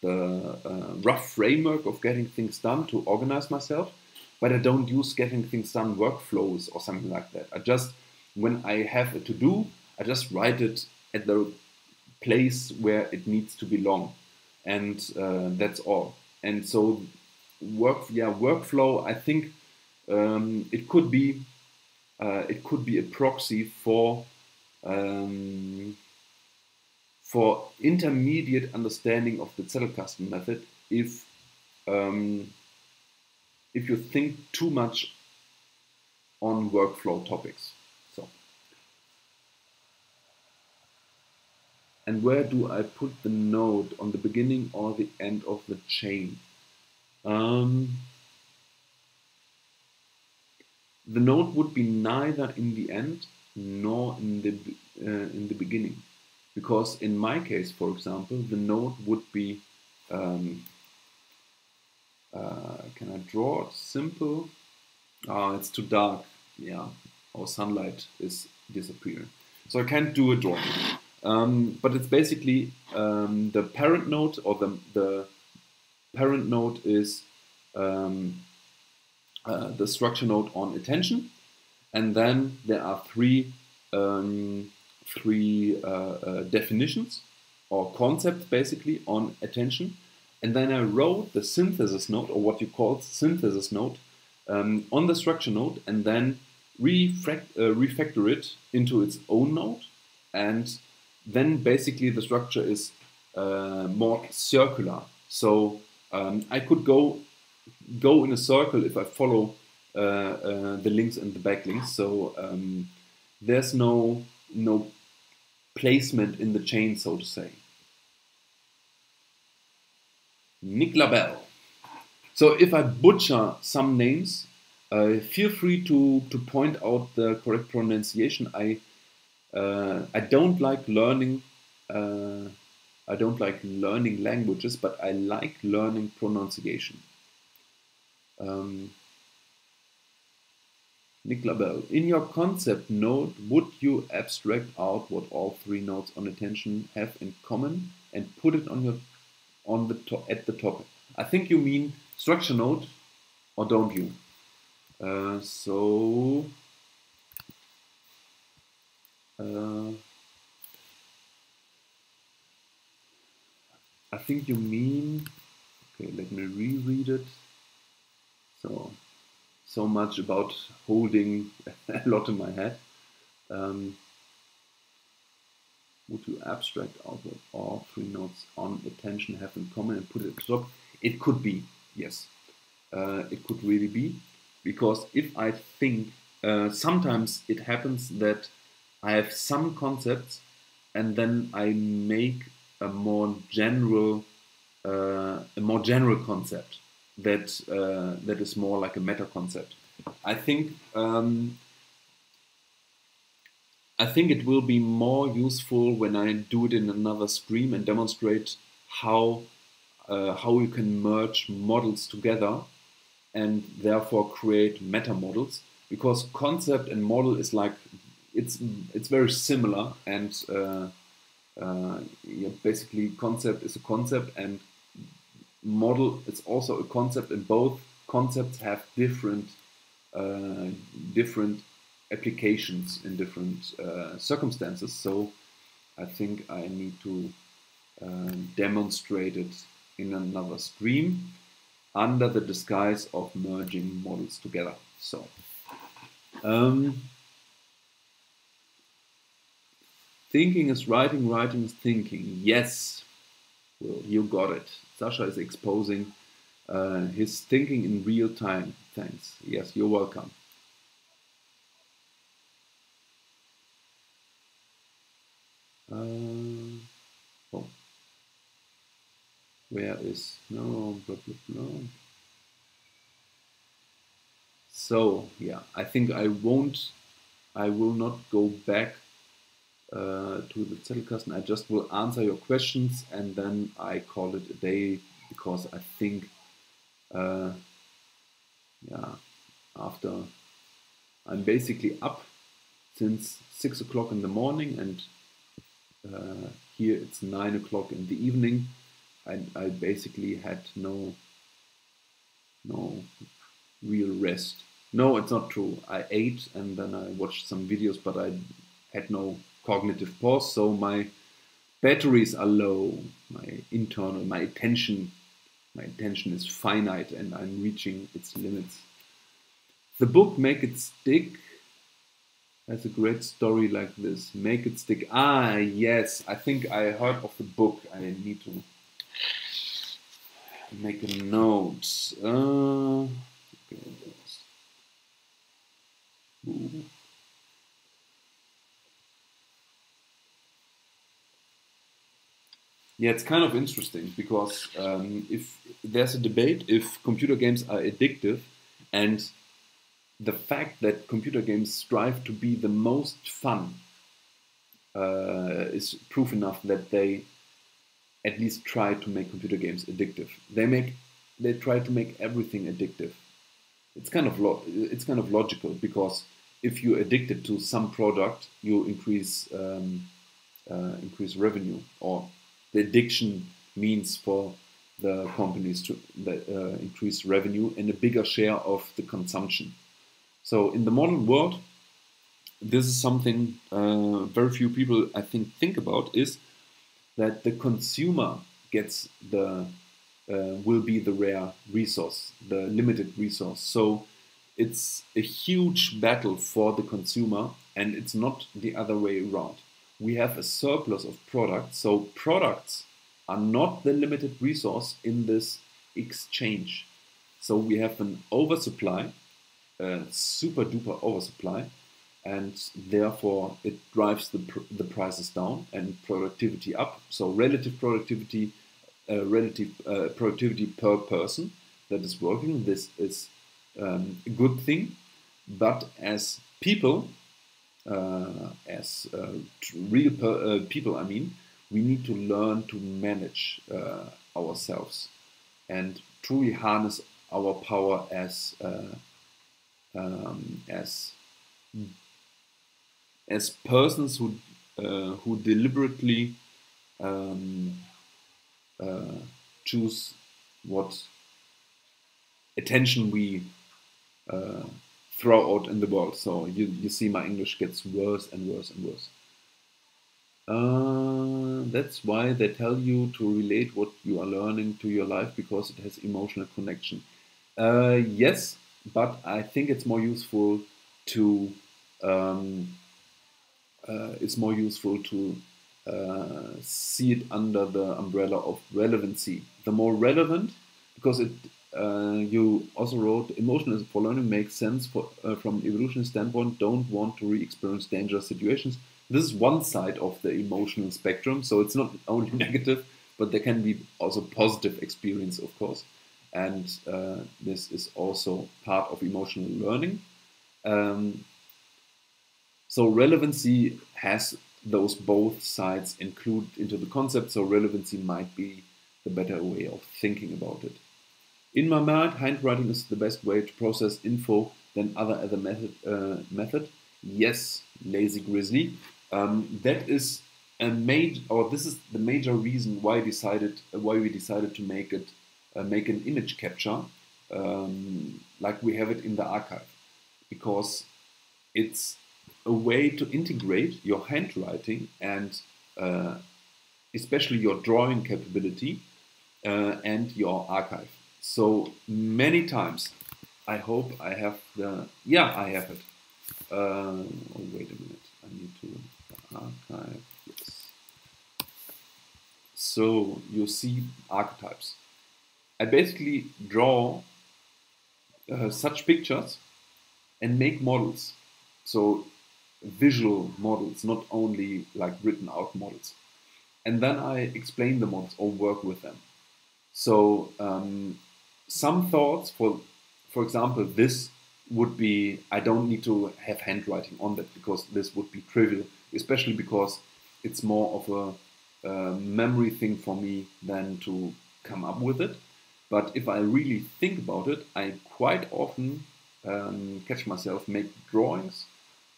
the uh, rough framework of getting things done to organize myself, but I don't use getting things done workflows or something like that. I just, when I have a to do, I just write it at the place where it needs to belong, and uh, that's all. And so, work, yeah, workflow. I think um, it could be, uh, it could be a proxy for. Um, for intermediate understanding of the Zettelkasten method if um, if you think too much on workflow topics. So, and where do I put the node on the beginning or the end of the chain? Um, the node would be neither in the end nor in the uh, in the beginning because in my case, for example, the node would be, um, uh, can I draw it simple? Oh, it's too dark. Yeah, our sunlight is disappearing. So I can't do a drawing. Um, but it's basically um, the parent node or the, the parent node is um, uh, the structure node on attention. And then there are three um, three uh, uh, definitions or concepts basically on attention. And then I wrote the synthesis node, or what you call synthesis node, um, on the structure node, and then refract, uh, refactor it into its own node. And then basically the structure is more circular. So um, I could go go in a circle if I follow uh, uh, the links and the backlinks. So um, there's no no placement in the chain, so to say. Nick Labelle. So if I butcher some names, uh, feel free to, to point out the correct pronunciation. I uh, I don't like learning. Uh, I don't like learning languages, but I like learning pronunciation. Um, Nick Labelle, in your concept node, would you abstract out what all three nodes on attention have in common and put it on your on the top at the top? I think you mean structure node, or don't you? Uh, so uh, I think you mean. Okay, let me reread it. So so much about holding [laughs] a lot in my head. Um, would you abstract out what all three notes on attention have in common and put it at the top? It could be, yes. Uh, it could really be, because if I think, uh, sometimes it happens that I have some concepts and then I make a more general, uh, a more general concept that uh, that is more like a meta concept. I think um, I think it will be more useful when I do it in another stream and demonstrate how uh, how you can merge models together and therefore create meta models because concept and model is like it's it's very similar and uh, uh, yeah, basically concept is a concept and model is also a concept, and both concepts have different uh, different applications in different uh, circumstances. So I think I need to uh, demonstrate it in another stream under the disguise of merging models together. So Um, thinking is writing, writing is thinking. Yes, well, you got it. Sascha is exposing uh, his thinking in real time. Thanks. Yes, you're welcome. Uh, oh. Where is no blah blah blah. So yeah, I think I won't, I will not go back uh, to the Zettelkasten. I just will answer your questions and then I call it a day because I think, uh, yeah, after I'm basically up since six o'clock in the morning and uh, here it's nine o'clock in the evening. I, I basically had no no real rest. No, it's not true. I ate and then I watched some videos, but I had no cognitive pause. So my batteries are low. My internal, my attention, my attention is finite, and I'm reaching its limits. The book Make It Stick has a great story like this. Make It Stick. Ah, yes. I think I heard of the book. I need to make a note. Uh, Yeah, it's kind of interesting because um, if there's a debate if computer games are addictive, and the fact that computer games strive to be the most fun uh, is proof enough that they at least try to make computer games addictive. They make they try to make everything addictive. It's kind of it's kind of logical because if you're addicted to some product, you increase um, uh, increase revenue or the addiction means for the companies to uh, increase revenue and a bigger share of the consumption. So in the modern world, this is something uh, very few people I think think about is that the consumer gets the uh, will be the rare resource, the limited resource. So it's a huge battle for the consumer, and it's not the other way around we have a surplus of products. So products are not the limited resource in this exchange. So we have an oversupply, a super duper oversupply, and therefore it drives the, pr the prices down and productivity up. So relative productivity, uh, relative uh, productivity per person that is working. This is um, a good thing, but as people, as uh, real uh, people, I mean, we need to learn to manage ourselves and truly harness our power as um, as as persons who uh, who deliberately um, uh, choose what attention we uh, throw out in the world. So you, you see my English gets worse and worse and worse. Uh, that's why they tell you to relate what you are learning to your life because it has emotional connection. Uh, yes, but I think it's more useful to um, uh, it's more useful to uh, see it under the umbrella of relevancy. The more relevant, because it uh, you also wrote emotional for learning makes sense for, uh, from evolution standpoint. Don't want to re-experience dangerous situations. This is one side of the emotional spectrum so it's not only [laughs] negative but there can be also positive experience of course. And uh, this is also part of emotional learning. Um, so relevancy has those both sides included into the concept so relevancy might be the better way of thinking about it in my mind, handwriting is the best way to process info than other other method. Uh, method. Yes, lazy grizzly. Um, that is a major, or this is the major reason why decided uh, why we decided to make it uh, make an image capture um, like we have it in the archive, because it's a way to integrate your handwriting and uh, especially your drawing capability uh, and your archive. So many times, I hope I have the, yeah, I have it. uh, oh, wait a minute, I need to archive this. So you see archetypes. I basically draw uh, such pictures and make models. So visual models, not only like written out models. And then I explain the models or work with them. So um, some thoughts for, for example, this would be, I don't need to have handwriting on that because this would be trivial, especially because it's more of a, a memory thing for me than to come up with it. But if I really think about it, I quite often um, catch myself make drawings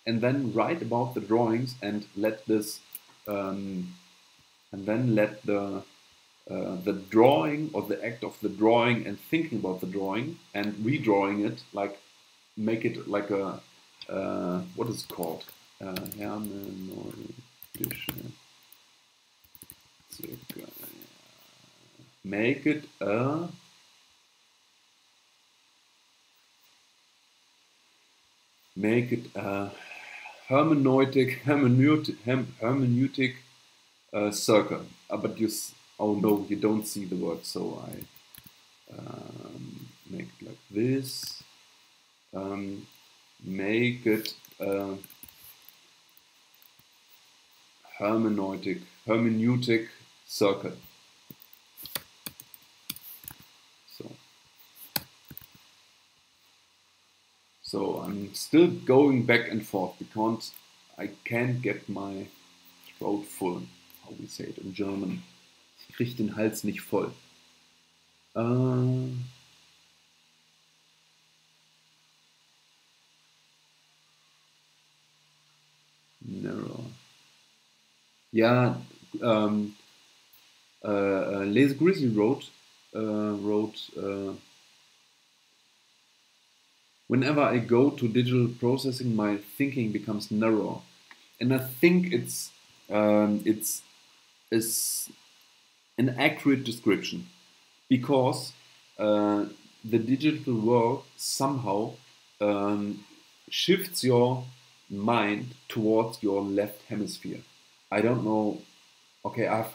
and then write about the drawings and let this um, and then let the uh, the drawing or the act of the drawing and thinking about the drawing and redrawing it like make it like a uh, what is it called uh, make it a make it a hermeneutic hermeneutic, hermeneutic uh, circle. Uh, but you, oh no, you don't see the word, so I um, make it like this. Um, make it a hermeneutic, hermeneutic circle. So, so I'm still going back and forth because I can't get my throat full how we say it in German. Kriege den Hals nicht voll. Äh, narrow. Ja, ähm, äh, äh, Grizzly wrote, uh, wrote uh, whenever I go to digital processing, my thinking becomes narrow. And I think it's um, it's is an accurate description because uh, the digital world somehow um, shifts your mind towards your left hemisphere. I don't know. Okay, I've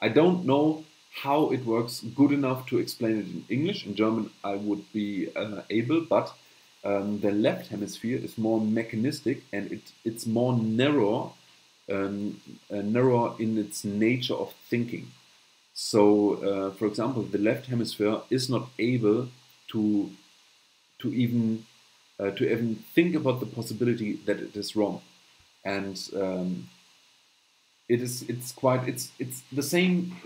I don't know how it works good enough to explain it in English. In German, I would be uh, able, but um, the left hemisphere is more mechanistic and it, it's more narrow um, uh, narrower in its nature of thinking. So, uh, for example, the left hemisphere is not able to to even uh, to even think about the possibility that it is wrong, and um, it is it's quite it's it's the same,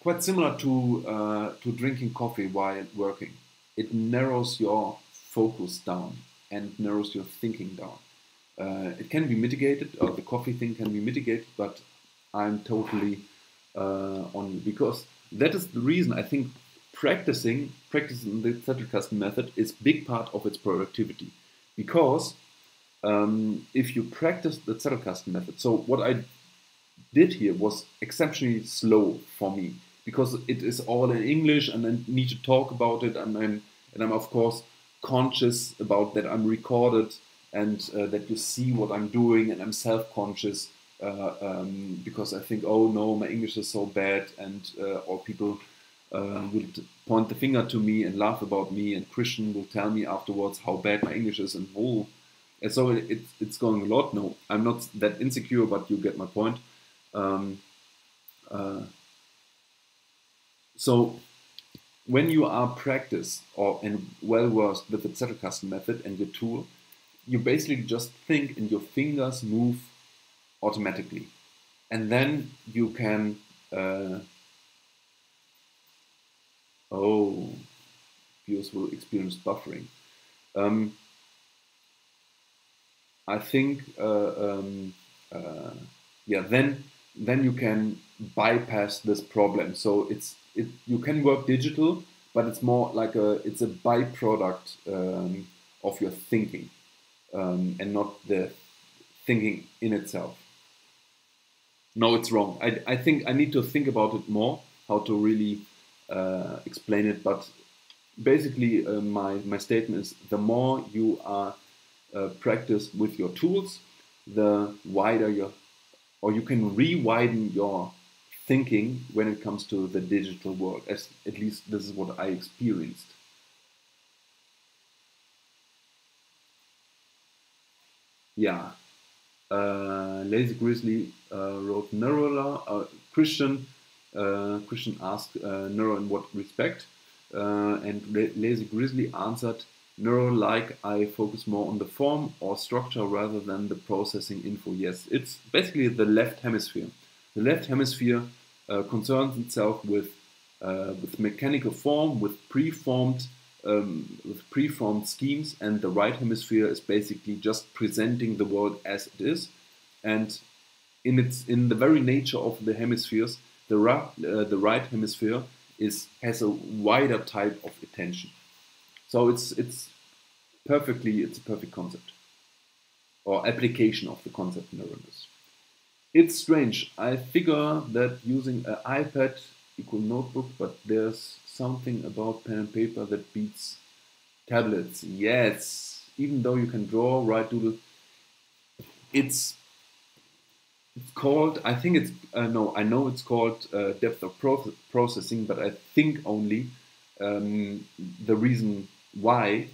quite similar to uh, to drinking coffee while working. It narrows your focus down and narrows your thinking down. Uh, it can be mitigated, or the coffee thing can be mitigated, but I'm totally uh, on because that is the reason I think practicing practicing the Zettelkasten method is big part of its productivity. Because um, if you practice the Zettelkasten method, so what I did here was exceptionally slow for me. Because it is all in English and I need to talk about it and I'm and I'm of course conscious about that I'm recorded and uh, that you see what I'm doing, and I'm self-conscious um, because I think, oh no, my English is so bad, and uh, or people uh, will point the finger to me and laugh about me, and Christian will tell me afterwards how bad my English is, and oh, and so it, it's going a lot. No, I'm not that insecure, but you get my point. Um, uh, so when you are practiced or and well versed with the Zettelkasten method and your tool, you basically just think and your fingers move automatically. And then you can, uh, oh, viewers will experience buffering. Um, I think, uh, um, uh, yeah, then then you can bypass this problem. So it's it you can work digital, but it's more like a it's a byproduct um, of your thinking um, and not the thinking in itself. No, it's wrong. I, I think I need to think about it more, how to really uh, explain it. But basically, uh, my, my statement is the more you are uh, practice with your tools, the wider your, or you can re-widen your thinking when it comes to the digital world. As at least this is what I experienced. Yeah, uh, Lazy Grizzly uh, wrote Nerola. Uh, Christian uh, Christian asked uh, in what respect, uh, and Lazy Grizzly answered Nero like I focus more on the form or structure rather than the processing info. Yes, it's basically the left hemisphere. The left hemisphere concerns itself with with mechanical form, with preformed um, with preformed schemes, and the right hemisphere is basically just presenting the world as it is. And in its in the very nature of the hemispheres, the, uh, the right hemisphere is has a wider type of attention. So it's it's perfectly it's a perfect concept or application of the concept neuronus. It's strange. I figure that using an iPad equal notebook, but there's something about pen and paper that beats tablets. Yes, even though you can draw, write, doodle, it's it's called. I think it's uh, no. I know it's called uh, depth of pro processing, but I think only um, the reason why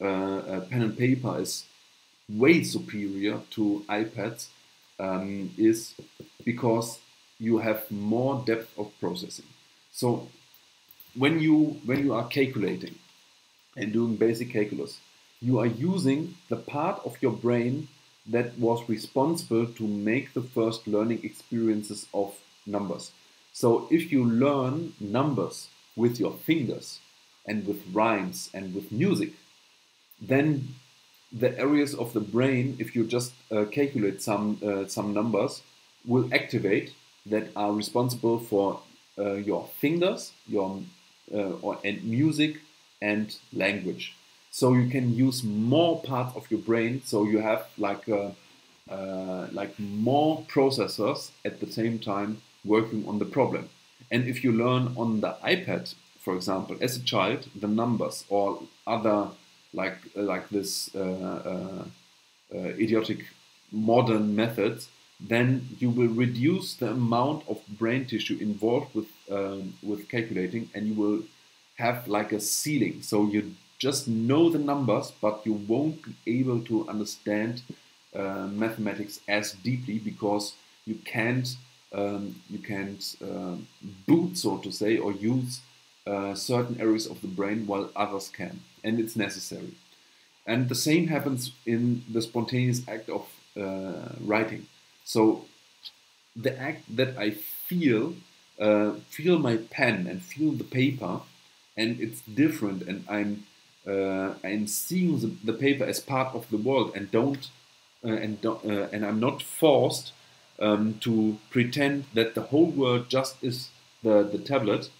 uh, uh pen and paper is way superior to iPads um, is because you have more depth of processing. So when you when you are calculating and doing basic calculus, you are using the part of your brain that was responsible to make the first learning experiences of numbers. So if you learn numbers with your fingers and with rhymes and with music, then the areas of the brain, if you just uh, calculate some uh, some numbers, will activate that are responsible for uh, your fingers, your uh, or, and music and language. So you can use more parts of your brain. So you have like a, uh, uh, like more processors at the same time working on the problem. And if you learn on the iPad, for example, as a child, the numbers or other like like this uh, uh, uh idiotic modern methods, then you will reduce the amount of brain tissue involved with um, with calculating, and you will have like a ceiling. So you just know the numbers, but you won't be able to understand uh, mathematics as deeply because you can't um, you can't uh, boot, so to say, or use uh, certain areas of the brain while others can, and it's necessary. And the same happens in the spontaneous act of uh, writing. So the act that I feel, uh, feel my pen and feel the paper, and it's different, and I'm uh, I'm seeing the, the, paper as part of the world, and don't uh, and don't, uh, and I'm not forced um, to pretend that the whole world just is the the tablet.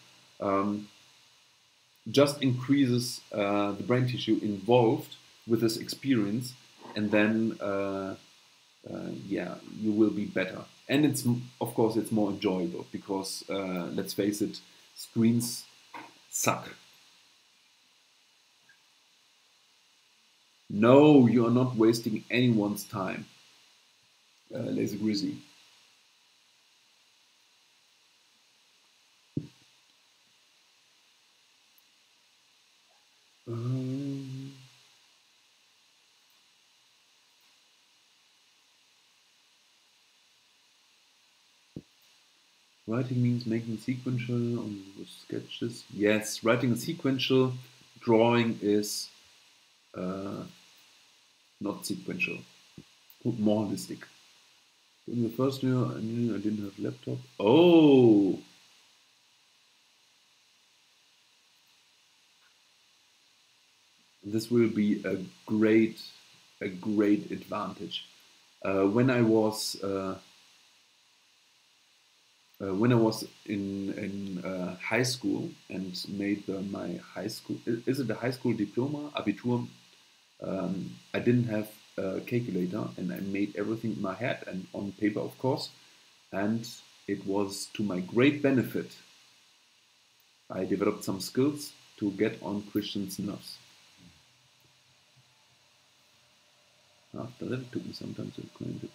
Um, just increases uh, the brain tissue involved with this experience, and then uh, yeah, you will be better. And it's of course it's more enjoyable because uh, let's face it, screens suck. No, you are not wasting anyone's time. Uh, Lazy Grizzly. Writing means making sequential on sketches. Yes, writing a sequential drawing is uh, not sequential, more holistic. In the first year, I knew I didn't have laptop. Oh, this will be a great, a great advantage. Uh, when I was uh, uh, when I was in in uh, high school and made uh, my high school is it a high school diploma Abitur? Um, I didn't have a calculator and I made everything in my head and on paper, of course. And it was to my great benefit. I developed some skills to get on Christian's nerves. After that, it took me some time to acquaint.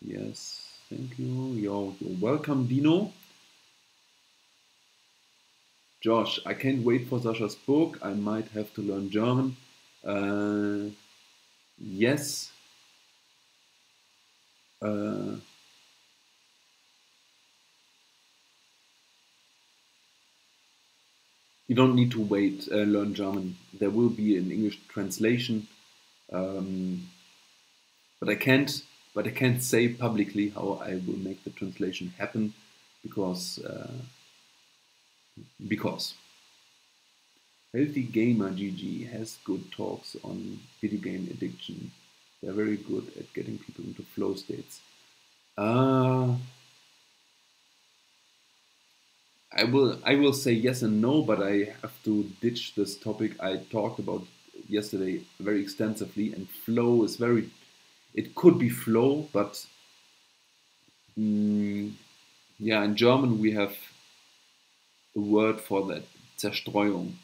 Yes, thank you. You're, you're welcome, Dino. Josh, I can't wait for Sascha's book. I might have to learn German. Uh, yes. Uh, you don't need to wait, uh, learn German. There will be an English translation. Um, but I can't, but I can't say publicly how I will make the translation happen because, uh, because Healthy Gamer GG has good talks on video game addiction. They're very good at getting people into flow states. Uh, I will I will say yes and no, but I have to ditch this topic I talked about yesterday very extensively. And flow is very it could be flow, but mm, yeah, in German we have a word for that Zerstreuung.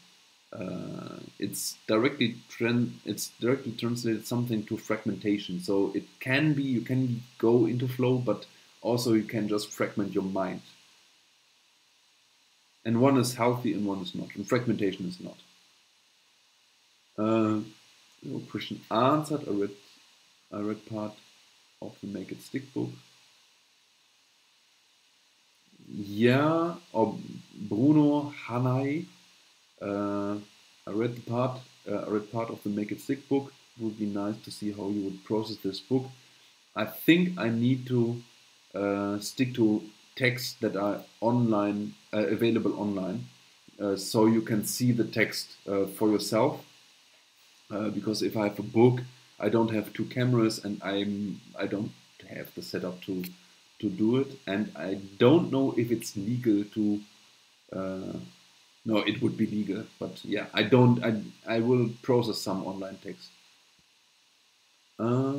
Uh, it's directly it's directly translated something to fragmentation. So it can be you can go into flow, but also you can just fragment your mind and one is healthy and one is not, and fragmentation is not. Uh, no Christian answered. I read, I read part of the Make It Stick book. Yeah, or Bruno Hanai. Uh, I read the part. Uh, I read part of the Make It Stick book. It would be nice to see how you would process this book. I think I need to uh, stick to texts that are online uh, available online, uh, so you can see the text uh, for yourself. Because if I have a book, I don't have two cameras and I'm I don't have the setup to to do it, and I don't know if it's legal to. Uh, no, it would be legal, but yeah, I don't. I I will process some online text. Uh,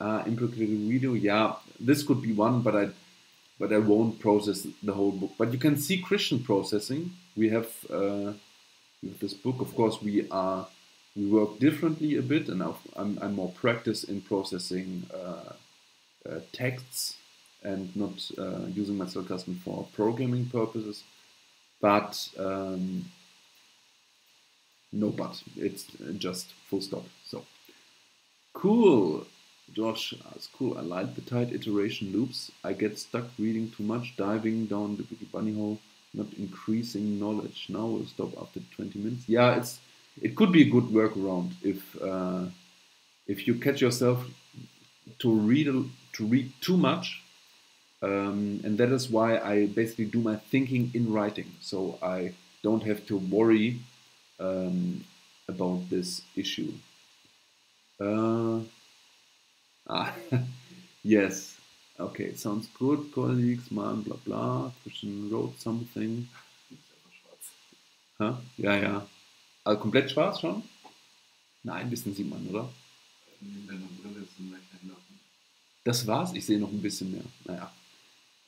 uh, implicated video, yeah, this could be one, but I but I won't process the whole book. But you can see Christian processing. We have uh, with this book, of course, we are we work differently a bit, and I'm, I'm more practiced in processing uh, uh, texts and not uh, using my sarcasm for programming purposes. But um, no, but it's just full stop. So cool. Josh, that's cool. I like the tight iteration loops. I get stuck reading too much, diving down the bunny hole, not increasing knowledge. Now we'll stop after 20 minutes. Yeah, it's it could be a good workaround if uh, if you catch yourself to read to read too much, um, and that is why I basically do my thinking in writing, so I don't have to worry um, about this issue. Uh, [laughs] Ah, [laughs] yes. Okay, sounds good. Colleagues, man, bla bla. Christian wrote something. Ha? Ja, ja. Also komplett schwarz schon? Nein, ein bisschen sieht man, oder? Das war's. Ich sehe noch ein bisschen mehr. Naja.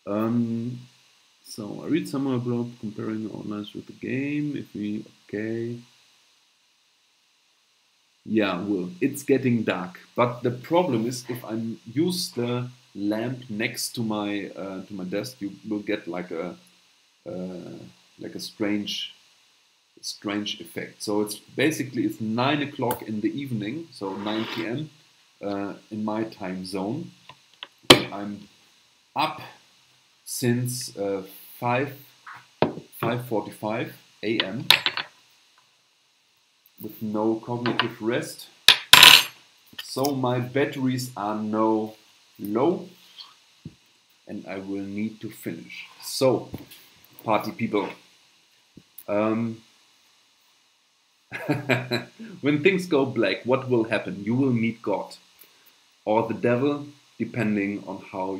Um, so, I read somewhere about comparing the online with the game. If we, okay. Yeah, well, it's getting dark. But the problem is if I use the lamp next to my uh, to my desk, you will get like a uh, like a strange strange effect. So it's basically it's nine o'clock in the evening, so 9 p.m. Uh, in my time zone. I'm up since uh, 5 5:45 a.m with no cognitive rest. So my batteries are now low and I will need to finish. So, party people, um, [laughs] when things go black, what will happen? You will meet God or the devil, depending on how